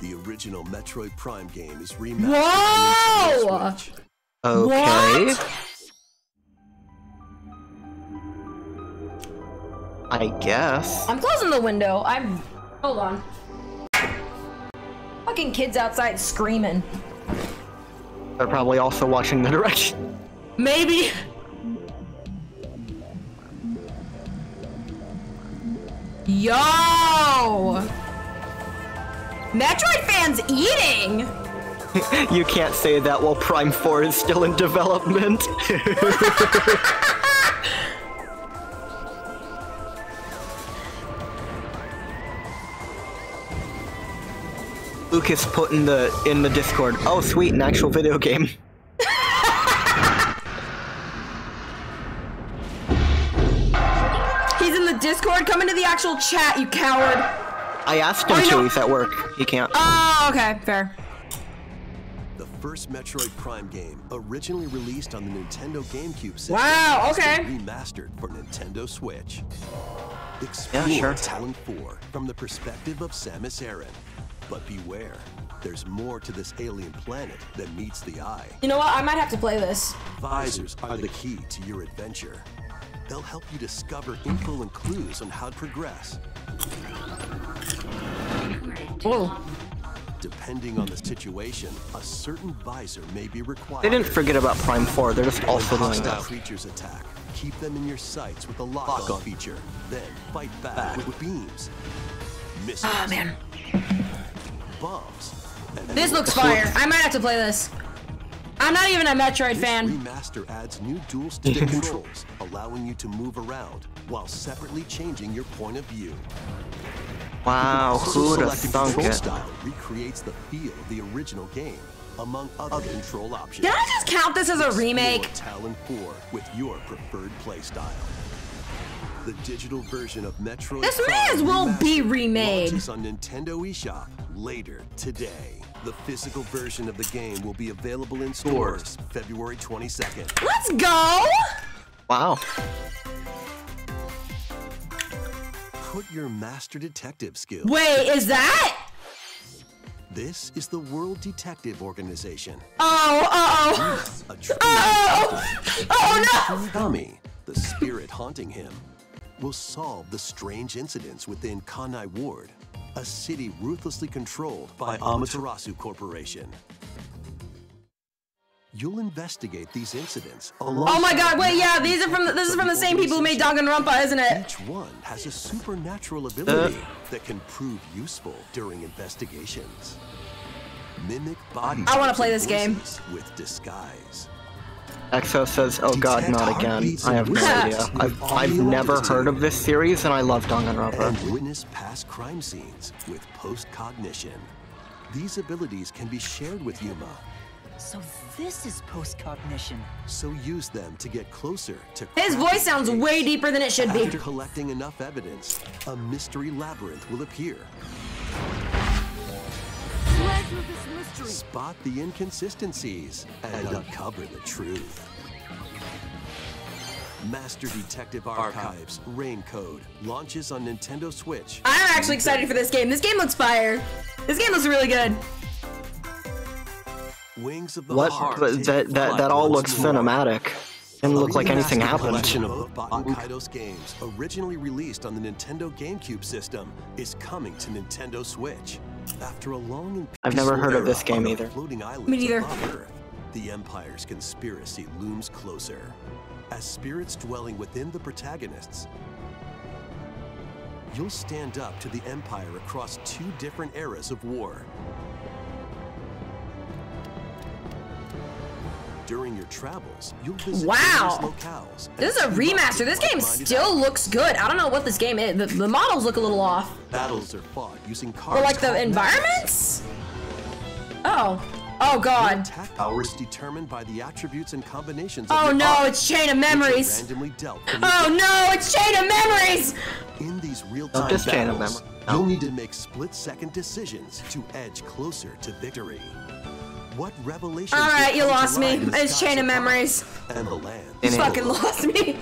The original Metroid Prime game is remastered Whoa! on Nintendo Switch. Okay. What? I guess. I'm closing the window. I'm. Hold on. Fucking kids outside screaming. They're probably also watching the direction. Maybe. Yo! Metroid fans eating! You can't say that while Prime 4 is still in development. Lucas put in the in the Discord. Oh, sweet, an actual video game. He's in the Discord. Come into the actual chat, you coward. I asked him I to. know- He's at work. He can't. Oh, okay, fair. The first Metroid Prime game, originally released on the Nintendo GameCube system. Wow, okay. Remastered for Nintendo Switch. Explore Yeah, sure. Tallon 4 from the perspective of Samus Aran. But beware, there's more to this alien planet than meets the eye. You know what? I might have to play this. Visors are the key to your adventure. They'll help you discover info and clues on how to progress. Whoa. Depending on the situation, a certain visor may be required. They didn't forget about Prime 4, they're just also doing Hostile that. creatures attack. Keep them in your sights with a lock-on feature. Then fight back with beams, missiles, Oh man. bombs. This looks fire. I might have to play this. I'm not even a Metroid This fan. remaster adds new dual stick controls, allowing you to move around while separately changing your point of view. Wow, who'd have Selected thunk it? style recreates the feel of the original game, among other control options. Can I just count this as a remake? Tallon 4 with your preferred playstyle. The digital version of Metroid This may as well be Remastered remade. launches on Nintendo eShop later today. The physical version of the game will be available in stores February 22nd. Let's go! Wow. Put your master detective skills. Wait, is that? This is the World Detective Organization. Oh, uh A true oh. Oh no! Tommy, the spirit haunting him, will solve the strange incidents within Kanai Ward, a city ruthlessly controlled by Amaterasu Corporation. You'll investigate these incidents. Oh my god, wait, yeah, these are from the, this is from the same people who made Danganronpa, isn't it? Each one has a supernatural uh. ability that can prove useful during investigations. Mimic body I wanna play this game. with disguise. Exo says, "Oh God, not again." I have no idea. I've I've never heard of this series, and I love Danganronpa. and witness past crime scenes with post-cognition. These abilities can be shared with Yuma, So this is post-cognition. so use them to get closer to His voice sounds case. way deeper than it should be. After collecting enough evidence, a mystery labyrinth will appear. Spot the inconsistencies and uncover the truth. Master Detective Archives Rain Code launches on Nintendo Switch. I'm actually excited for this game. This game looks fire. This game looks really good. Wings of the What? Heart But that that that all looks more. cinematic. Didn't look like anything Remastered happened. of Baten Kaitos games, originally released on the Nintendo GameCube system, is coming to Nintendo Switch. After a long and I've never heard of this game either. Me neither. Earth, the Empire's conspiracy looms closer. As spirits dwelling within the protagonists, you'll stand up to the Empire across two different eras of war. During your travels, you'll visit Wow. locales. This is a and team up remaster. This game still looks good. I don't know what this game is. The, the models look a little off. Battles are fought using cards. But like the environments? Oh. Oh god. attack power is determined by the attributes and combinations. Oh of your no, art, it's Chain of Memories. randomly dealt Oh no, it's Chain of Memories! In these real-time just Chain of battles, Memory. you'll need to make split-second decisions to edge closer to victory. What revelations? will Alright, you come lost me. light in the It's skies Chain of above Memories. And the land. You You know. fucking lost me.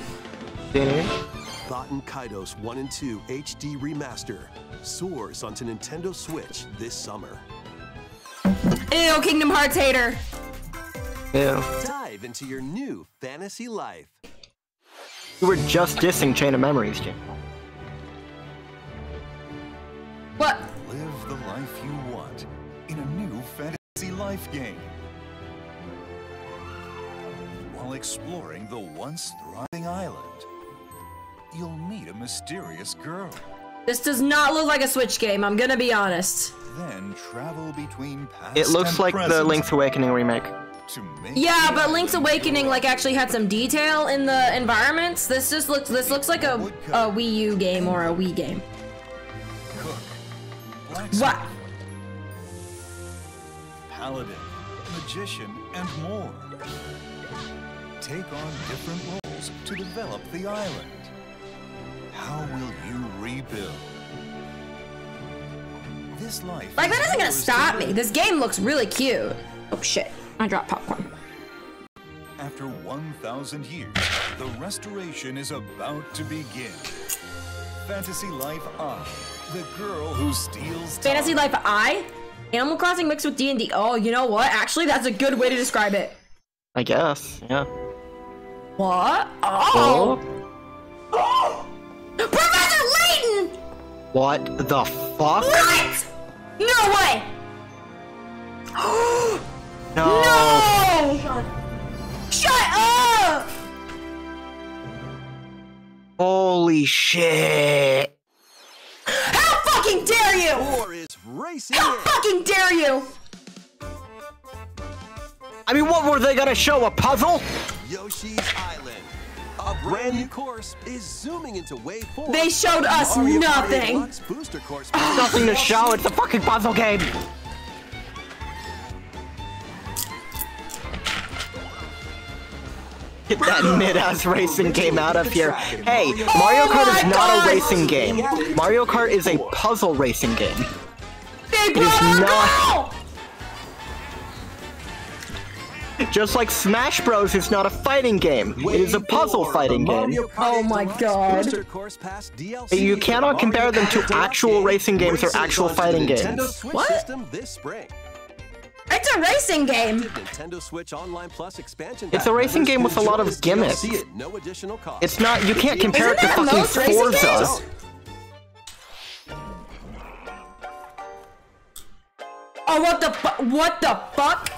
Baten Kaitos 1 and 2 HD Remaster soars onto Nintendo Switch this summer. Ew, Kingdom Hearts hater. Ew. Dive into your new fantasy life. You were just dissing Chain of Memories, Jim. What? Live the life you want in a new fantasy life game. While exploring the once thriving island, you'll meet a mysterious girl. This does not look like a Switch game, I'm gonna be honest. Then travel between past It looks and like the Link's Awakening remake. Yeah, but Link's Awakening like actually had some detail in the environments. This just looks this looks like a, a Wii U game or a Wii game. What? Paladin, magician, and more. Take on different roles to develop the island. How will you rebuild? This life Like that is isn't gonna stop me. This game looks really cute. Oh shit. I dropped popcorn. After 1,000 years, the restoration is about to begin. Fantasy Life I, the girl who steals time. Fantasy Life I? Animal Crossing mixed with D&D. Oh, you know what? Actually, that's a good way to describe it. I guess. Yeah. What? Oh! Oh. Professor Layton! What the fuck? What? No way! No. No! Shut up! Holy shit. How fucking dare you! War is racing How fucking dare you! I mean, what were they gonna show? A puzzle? Yoshi's Island. A brand new course is zooming into wave four. They showed us Mario nothing. Booster Course. Nothing to show. It's a fucking puzzle game. Get that mid-ass racing game out of here. Hey, Mario Kart is not a oh racing game. Mario Kart is a puzzle racing game. They It is brought our not- girl! Just like Smash Bros is not a fighting game. It is a puzzle Four, fighting game. Oh my God. Booster Course Pass DLC You cannot Mario compare them to actual game racing games or actual fighting games. What? this. It's a racing game. Nintendo Switch Online Plus expansion. It's a racing game with a lot of gimmicks. DLC no additional cost. It's not. You can't compare it Isn't to fucking most racing Forza. Oh, what the fu- What the fuck?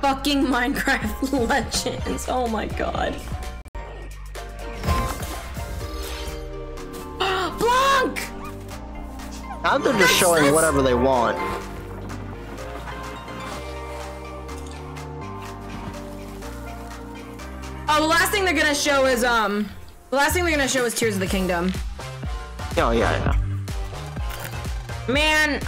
Fucking Minecraft Legends. Oh my god. Blanc! Now they're just showing whatever they want. Oh, the last thing they're gonna show is, um... The last thing they're gonna show is Tears of the Kingdom. Oh yeah, yeah. Man...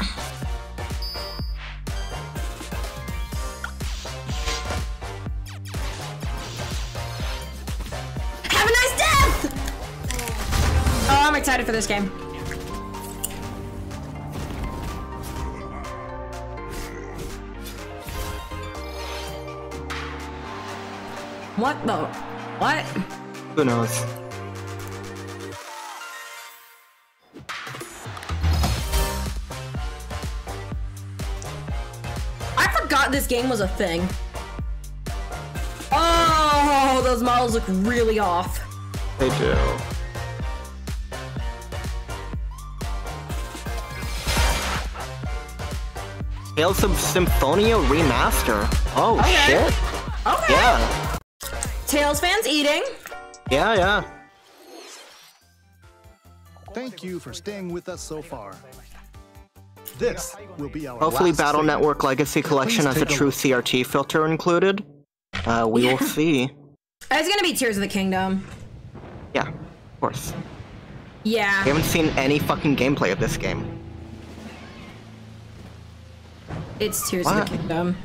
Have a nice death! Oh, I'm excited for this game. What the? What? Who knows? Forgot this game was a thing. Oh, those models look really off. They do. Tales of Symphonia remaster. Oh Okay. shit. Okay. Yeah. Tales fans eating. Yeah, yeah. Thank you for staying with us so far. This will be our Hopefully, last Battle segment. Network Legacy Collection has a take a true CRT filter included. Uh, we will see. It's gonna be Tears of the Kingdom. Yeah, of course. Yeah. We haven't seen any fucking gameplay of this game. It's Tears of the Kingdom.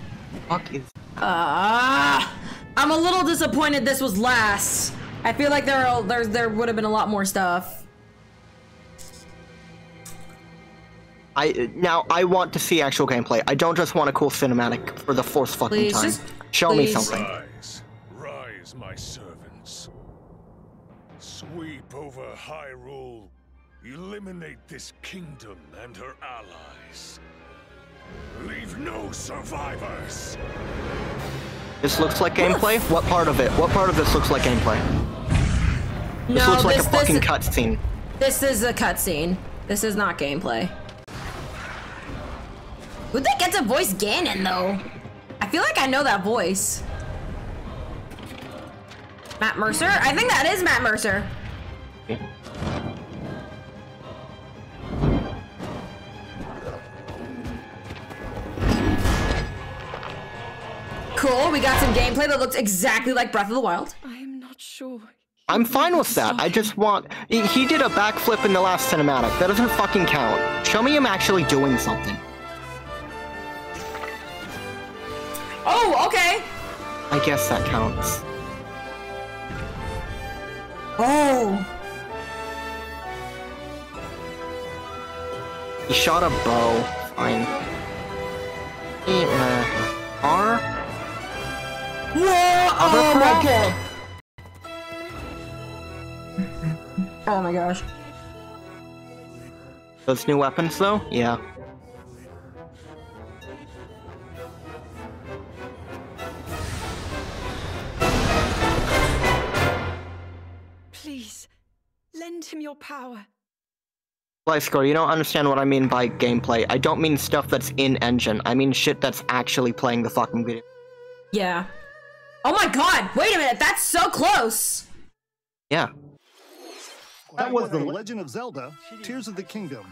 Fuck is. Ah, I'm a little disappointed this was last. I feel like there are, there there would have been a lot more stuff. I now I want to see actual gameplay. I don't just want a cool cinematic for the fourth fucking Please, time. just- Show me please. something. Rise, rise, my servants. Sweep over Hyrule. Eliminate this kingdom and her allies. Leave no survivors. This looks like gameplay. What part of it? What part of this looks like gameplay? This No, looks like this- a fucking cutscene. This is a cutscene. This is not gameplay. Who'd they get to voice Ganon though? I feel like I know that voice. Matt Mercer? I think that is Matt Mercer. Cool, we got some gameplay that looks exactly like Breath of the Wild. I'm not sure. I'm fine with that. I just want. He he did a backflip in the last cinematic. That doesn't fucking count. Show me him actually doing something. Oh, okay. I guess that counts. Oh. He shot a bow. fine. Uh, R? Whoa! Oh my god. Oh my gosh. Those new weapons, though? Yeah. Lend him your power. Score, you don't understand what I mean by gameplay. I don't mean stuff that's in engine. I mean shit that's actually playing the fucking video. Yeah. Oh my god, wait a minute, that's so close! Yeah. That was The Legend of Zelda Tears of the Kingdom,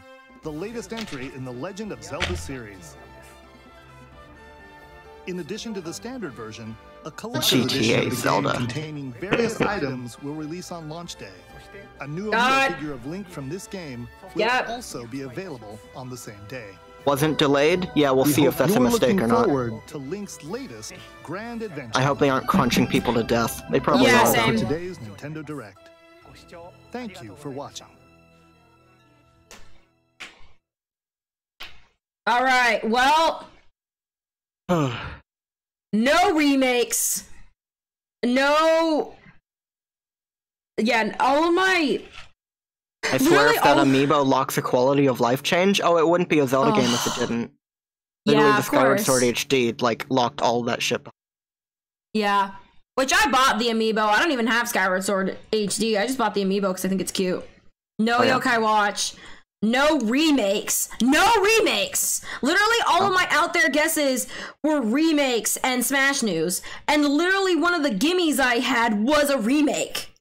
the latest entry in the Legend of Zelda series. In addition to the standard version, a collector's GTA of the Zelda. game containing various items will release on launch day. A new God. figure of Link from this game will Yep. also be available on the same day. Wasn't delayed? Yeah, we'll We see if that's a mistake or not. to Link's latest grand adventure. I hope they aren't crunching people to death. They probably Yeah, are. for same. today's Nintendo Direct. Thank you for watching. Alright, well, no remakes. No. Yeah, all of my. I swear Really, if that all- amiibo locks a quality of life change, oh, it wouldn't be a Zelda game if it didn't. Literally, Yeah, the Skyward. Sword HD like locked all that shit. Yeah. Which I bought the amiibo. I don't even have Skyward Sword HD. I just bought the amiibo because I think it's cute. No Oh, yeah. Yokai Watch. No remakes. No remakes. Literally, all of my out there guesses were remakes and Smash News. And literally, one of the gimmies I had was a remake.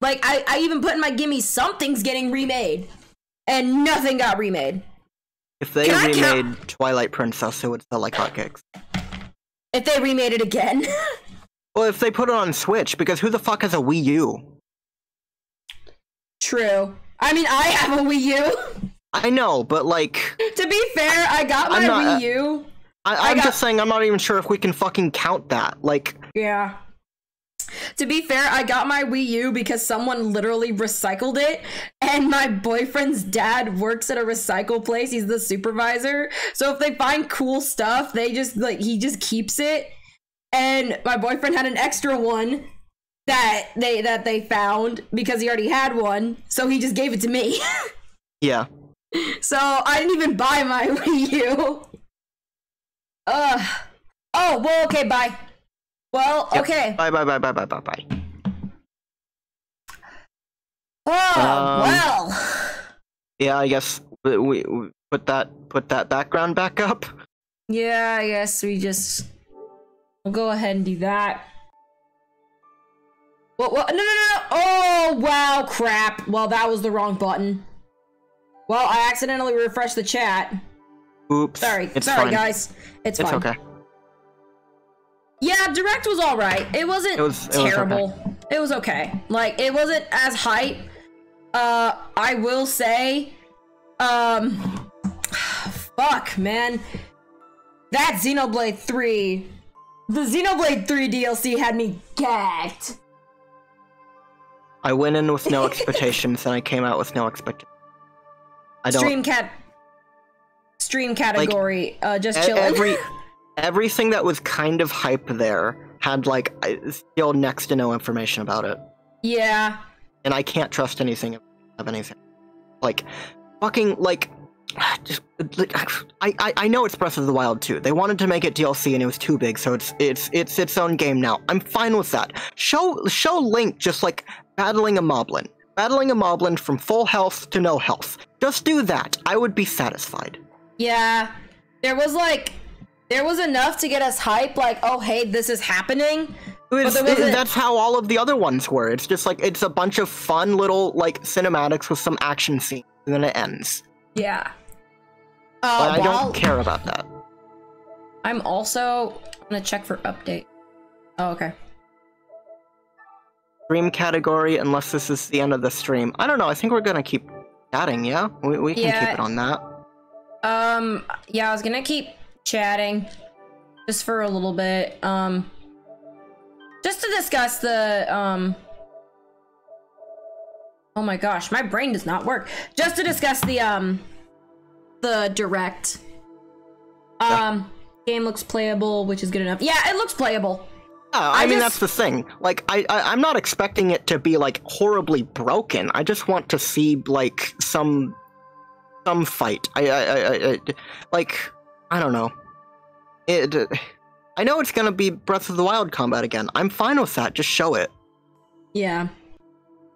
Like, I, I even put in my gimme something's getting remade. And nothing got remade. If they Can remade Twilight Princess, it would sell like hotcakes. If they remade it again. Well, if they put it on Switch, because who the fuck has a Wii U? True. I mean, I have a Wii U. I know, but like, to be fair, I got my I'm not- Wii U. I, I'm got- just saying, I'm not even sure if we can fucking count that. Like, Yeah. To be fair, I got my Wii U because someone literally recycled it, and my boyfriend's dad works at a recycle place. He's the supervisor. So if they find cool stuff, they just like he just keeps it. And my boyfriend had an extra one that they that they found because he already had one, so he just gave it to me. yeah. so I didn't even buy my Wii U. Ugh. Oh, well, okay, bye. Well, Yep. okay. Bye, bye, bye, bye, bye, bye, bye. Oh, Um, well. Yeah, I guess we, we put that put that background back up. Yeah, I guess we just we'll go ahead and do that. What? What? No, no, no, no! Oh, wow, crap. Well, that was the wrong button. Well, I accidentally refreshed the chat. Oops. Sorry, It's sorry, fine. guys. It's, It's fine. okay. Yeah, direct was all right. It wasn't It was- it was terrible. It was okay. Like it wasn't as hype. Uh, I will say, um, fuck, man, that Xenoblade Three, the Xenoblade Three DLC had me gagged. I went in with no expectations, and I came out with no expectations. I don't. Stream cat, stream category. uh, just chilling. Every everything that was kind of hype there had like still next to no information about it, yeah, and I can't trust anything of anything. Like, fucking like. Just, like, I, I I know it's Breath of the Wild too. They wanted to make it DLC and it was too big, so it's it's it's its own game now. I'm fine with that. Show show Link just like battling a moblin, battling a moblin from full health to no health. Just do that. I would be satisfied. yeah. There was like, there was enough to get us hype. Like, oh hey, this is happening. It- that's how all of the other ones were. It's just like it's a bunch of fun little like cinematics with some action scenes, and then it ends. Yeah. But Uh, I while- don't care about that. I'm also gonna check for update. Oh, okay. Stream category, unless this is the end of the stream. I don't know. I think we're gonna keep chatting. Yeah, we, we can Yeah. keep it on that. Um, yeah, I was gonna keep chatting just for a little bit. Um, just to discuss the um. Oh my gosh, my brain does not work. Just to discuss the um. the direct. Um, game looks playable, which is good enough. Yeah, it looks playable. Yeah, I, I mean just- that's the thing. Like I, I I'm not expecting it to be like horribly broken. I just want to see like some some fight. I I, I, I like I don't know. It uh, I know it's gonna be Breath of the Wild combat again. I'm fine with that. Just show it. Yeah.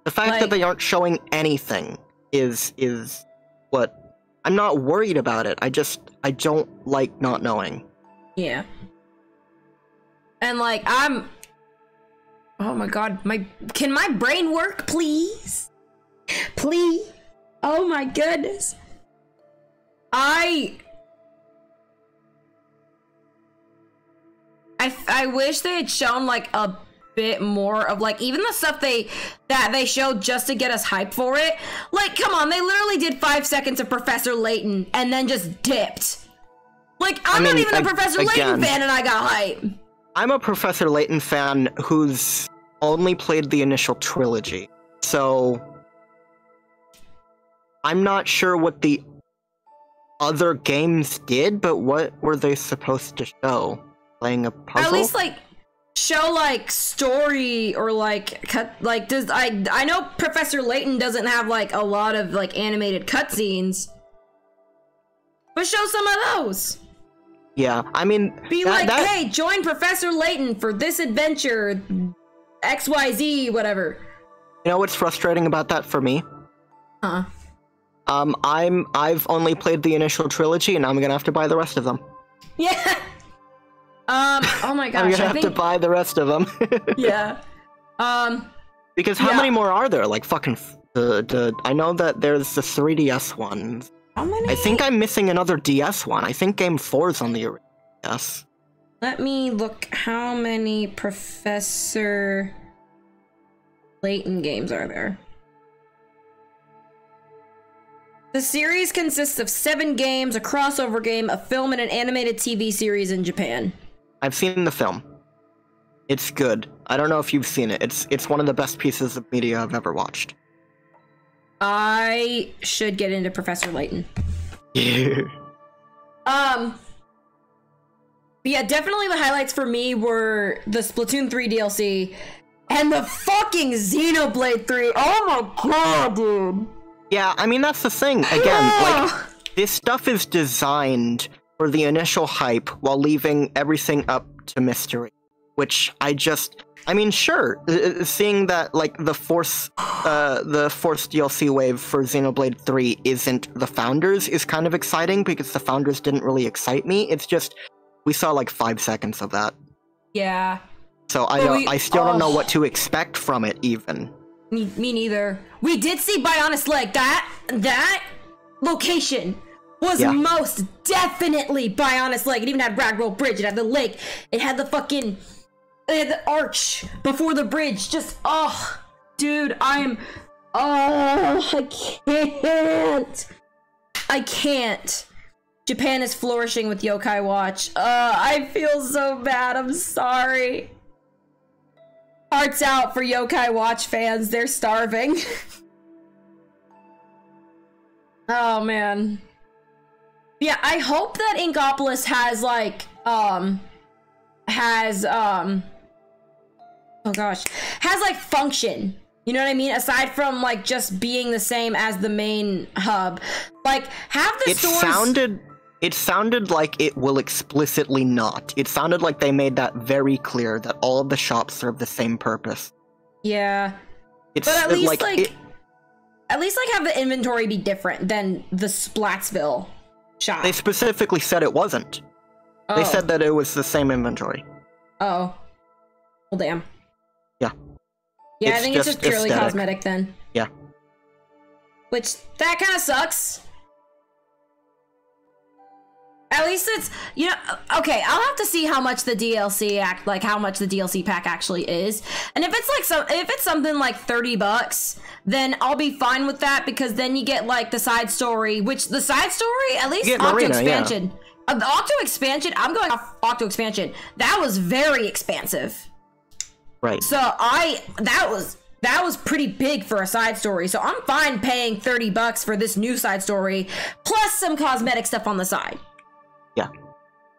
The fact Like- that they aren't showing anything is is what I'm not worried about it. I just I don't like not knowing. Yeah. And like I'm Oh my god, my can my brain work please? Please. Oh my goodness. I I I wish they had shown like a bit more of like even the stuff they that they showed just to get us hyped for it. Like come on, they literally did 5 seconds of Professor Layton and then just dipped. Like I'm I not even a ag- Professor Layton fan and I got hype. I'm a Professor Layton fan who's only played the initial trilogy, so I'm not sure what the other games did, but what were they supposed to show? Playing a puzzle? At least like show like story or like cut like does I I know Professor Layton doesn't have like a lot of like animated cutscenes. But show some of those. Yeah, I mean, Be that- like, that- hey, join Professor Layton for this adventure XYZ, whatever. you know what's frustrating about that for me? Huh. Um, I'm I've only played the initial trilogy, and I'm gonna have to buy the rest of them. Yeah. Um, oh my gosh. I'm gonna I have think to buy the rest of them. Yeah. Um Because how Yeah. many more are there? Like fucking f- the the. I know that there's the 3DS ones. How many? I think I'm missing another DS one. I think Game 4's on the original DS. Let me look how many Professor Layton games are there. The series consists of seven games, a crossover game, a film, and an animated TV series in Japan. I've seen the film. It's good. I don't know if you've seen it. It's it's one of the best pieces of media I've ever watched. I should get into Professor Layton. Yeah. Um. Yeah, definitely the highlights for me were the Splatoon 3 DLC and the fucking Xenoblade 3. Oh my god, dude. Yeah, I mean that's the thing. Again, like this stuff is designed for the initial hype while leaving everything up to mystery, which I just I mean, sure, uh, uh, seeing that like the force uh the force DLC wave for Xenoblade 3 isn't the founders is kind of exciting because the founders didn't really excite me. It's just we saw like 5 seconds of that. Yeah. So I don't we- I still don't know oh. what to expect from it even. Me, me neither. We did see Bionis Leg. That that location was Yeah. most definitely Bionis Leg. It even had Raguel Bridge. It had the lake. It had the fucking had the arch before the bridge. Just oh, dude, I'm oh, I can't. I can't. Japan is flourishing with Yokai Watch. Uh, I feel so bad. I'm sorry. Hearts out for Yokai Watch fans. They're starving. oh man. Yeah, I hope that Inkopolis has like um has um oh gosh, has like function. You know what I mean? Aside from like just being the same as the main hub. Like have the it stores sounded it sounded like it will explicitly not it sounded like they made that very clear that all of the shops serve the same purpose Yeah. it's But at least like, like, it- at least like have the inventory be different than the Splatsville shop. they specifically said it wasn't they Oh. said that it was the same inventory Oh. Well damn. Yeah Yeah, I It's think it's just just purely aesthetic. cosmetic then. yeah Which that kind of sucks. At least it's you know okay. I'll have to see how much the DLC act like how much the DLC pack actually is, and if it's like some if it's something like thirty bucks, then I'll be fine with that because then you get like the side story, which the side story at least Octo Marina, yeah. expansion. Uh, the Octo expansion. I'm going off Octo expansion. That was very expansive. Right So I that was that was pretty big for a side story. So I'm fine paying 30 bucks for this new side story plus some cosmetic stuff on the side. Yeah.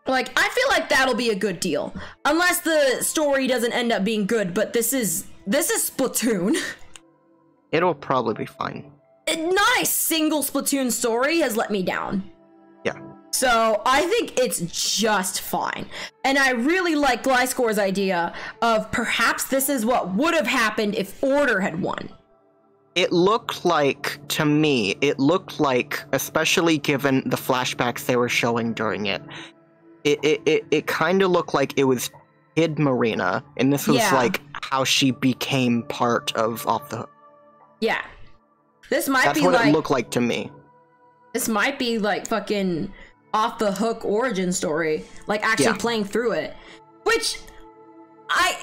Like I feel like that'll be a good deal. Unless the story doesn't end up being good, but this is this is Splatoon. It'll probably be fine. Not a single Splatoon story has let me down. So I think it's just fine. And I really like Gliscor's idea of perhaps this is what would have happened if Order had won. It looked like, to me, it looked like, especially given the flashbacks they were showing during it, it it, it, it kind of looked like it was hid Marina, and this was Yeah. like how she became part of Off the Hook. Yeah. This might That's be what like it looked like to me. this might be like fucking off the hook origin story, like actually Yeah. playing through it. Which I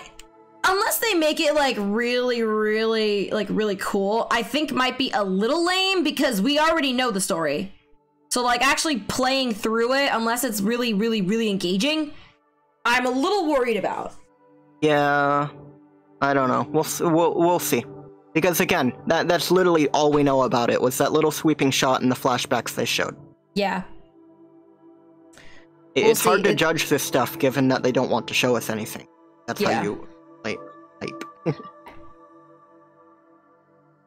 unless they make it like really really like really cool, I think might be a little lame because we already know the story. So like actually playing through it unless it's really really really engaging, I'm a little worried about. Yeah, I don't know. We'll we'll we'll see. Because again, that that's literally all we know about it was that little sweeping shot in the flashbacks they showed. Yeah. We'll it's hard see. to It- judge this stuff given that they don't want to show us anything. That's Yeah. how you like hype.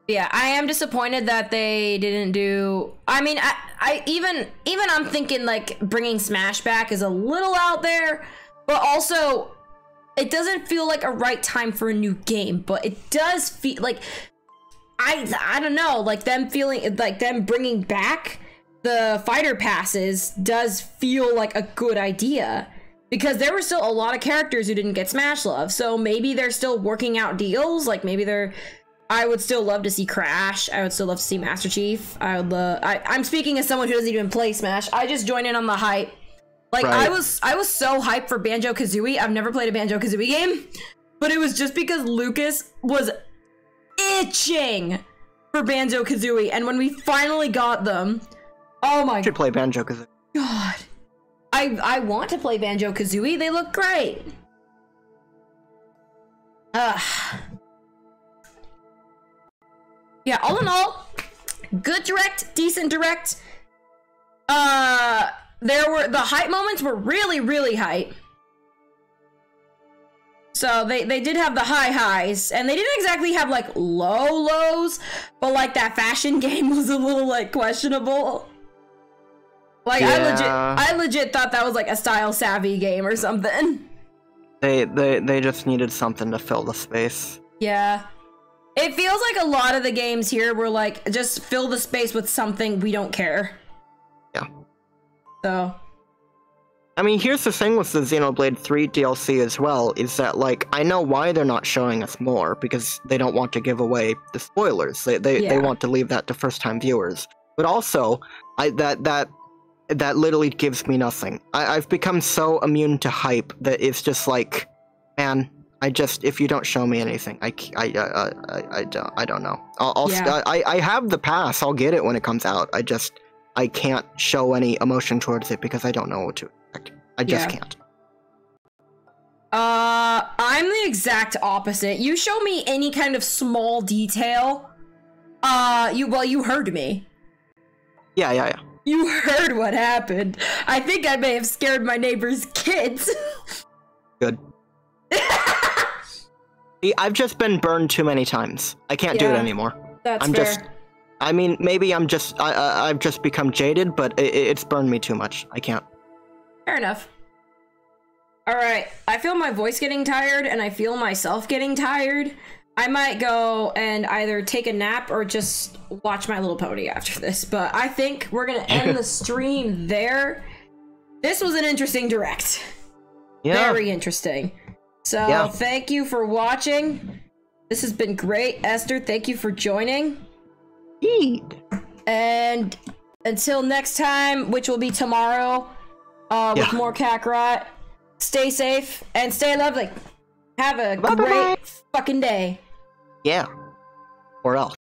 Yeah, I am disappointed that they didn't do. I mean, I, I even even I'm thinking like bringing Smash back is a little out there, but also it doesn't feel like a right time for a new game. But it does feel like I I don't know, like them feeling like them bringing back the fighter passes does feel like a good idea because there were still a lot of characters who didn't get Smash Love. So maybe they're still working out deals. Like maybe they're. I would still love to see Crash. I would still love to see Master Chief. I would love. I, I'm speaking as someone who doesn't even play Smash. I just joined in on the hype. Like I was, I was so hyped for Banjo Kazooie. I've never played a Banjo Kazooie game, but it was just because Lucas was itching for Banjo Kazooie, and when we finally got them, oh my should play Banjo Kazooie. god, I I want to play Banjo Kazooie. They look great. Ugh. Yeah, all in all, good direct, decent direct. Uh there were the hype moments were really, really hype. So they they did have the high highs, and they didn't exactly have like low lows, but like that fashion game was a little like questionable. Like I legit, I legit thought that was like a style savvy game or something. they they they just needed something to fill the space. Yeah. It feels like a lot of the games here were like just fill the space with something we don't care. Yeah. So I mean, here's the thing with the Xenoblade 3 DLC as well, is that, like, I know why they're not showing us more, because they don't want to give away the spoilers. They, they, Yeah. they want to leave that to first-time viewers. But also, I, that, that, that literally gives me nothing. I, I've become so immune to hype that it's just like, man, I just, if you don't show me anything, I—I—I don't, I don't know. I'll, I'll yeah. I I have the pass, I'll get it when it comes out. I just, I can't show any emotion towards it because I don't know what to expect. I just Yeah. can't. Uh, I'm the exact opposite. You show me any kind of small detail. Uh, you well, you heard me. Yeah, yeah, yeah. You heard what happened. I think I may have scared my neighbor's kids. Good. See, I've just been burned too many times. I can't do it anymore. that's I'm fair. just. I mean, maybe I'm just. I, I've just become jaded, but it, it's burned me too much. I can't. Fair enough. All right, I feel my voice getting tired, and I feel myself getting tired. I might go and either take a nap or just watch My Little Pony after this. But I think we're gonna end the stream there. This was an interesting direct. Yeah. Very interesting. So Yeah. thank you for watching. This has been great, Esther. Thank you for joining. Eat. And until next time, which will be tomorrow, uh, with Yeah. more Kakarot. Stay safe and stay lovely. Have a Bye-bye. great fucking day. Yeah. Or else.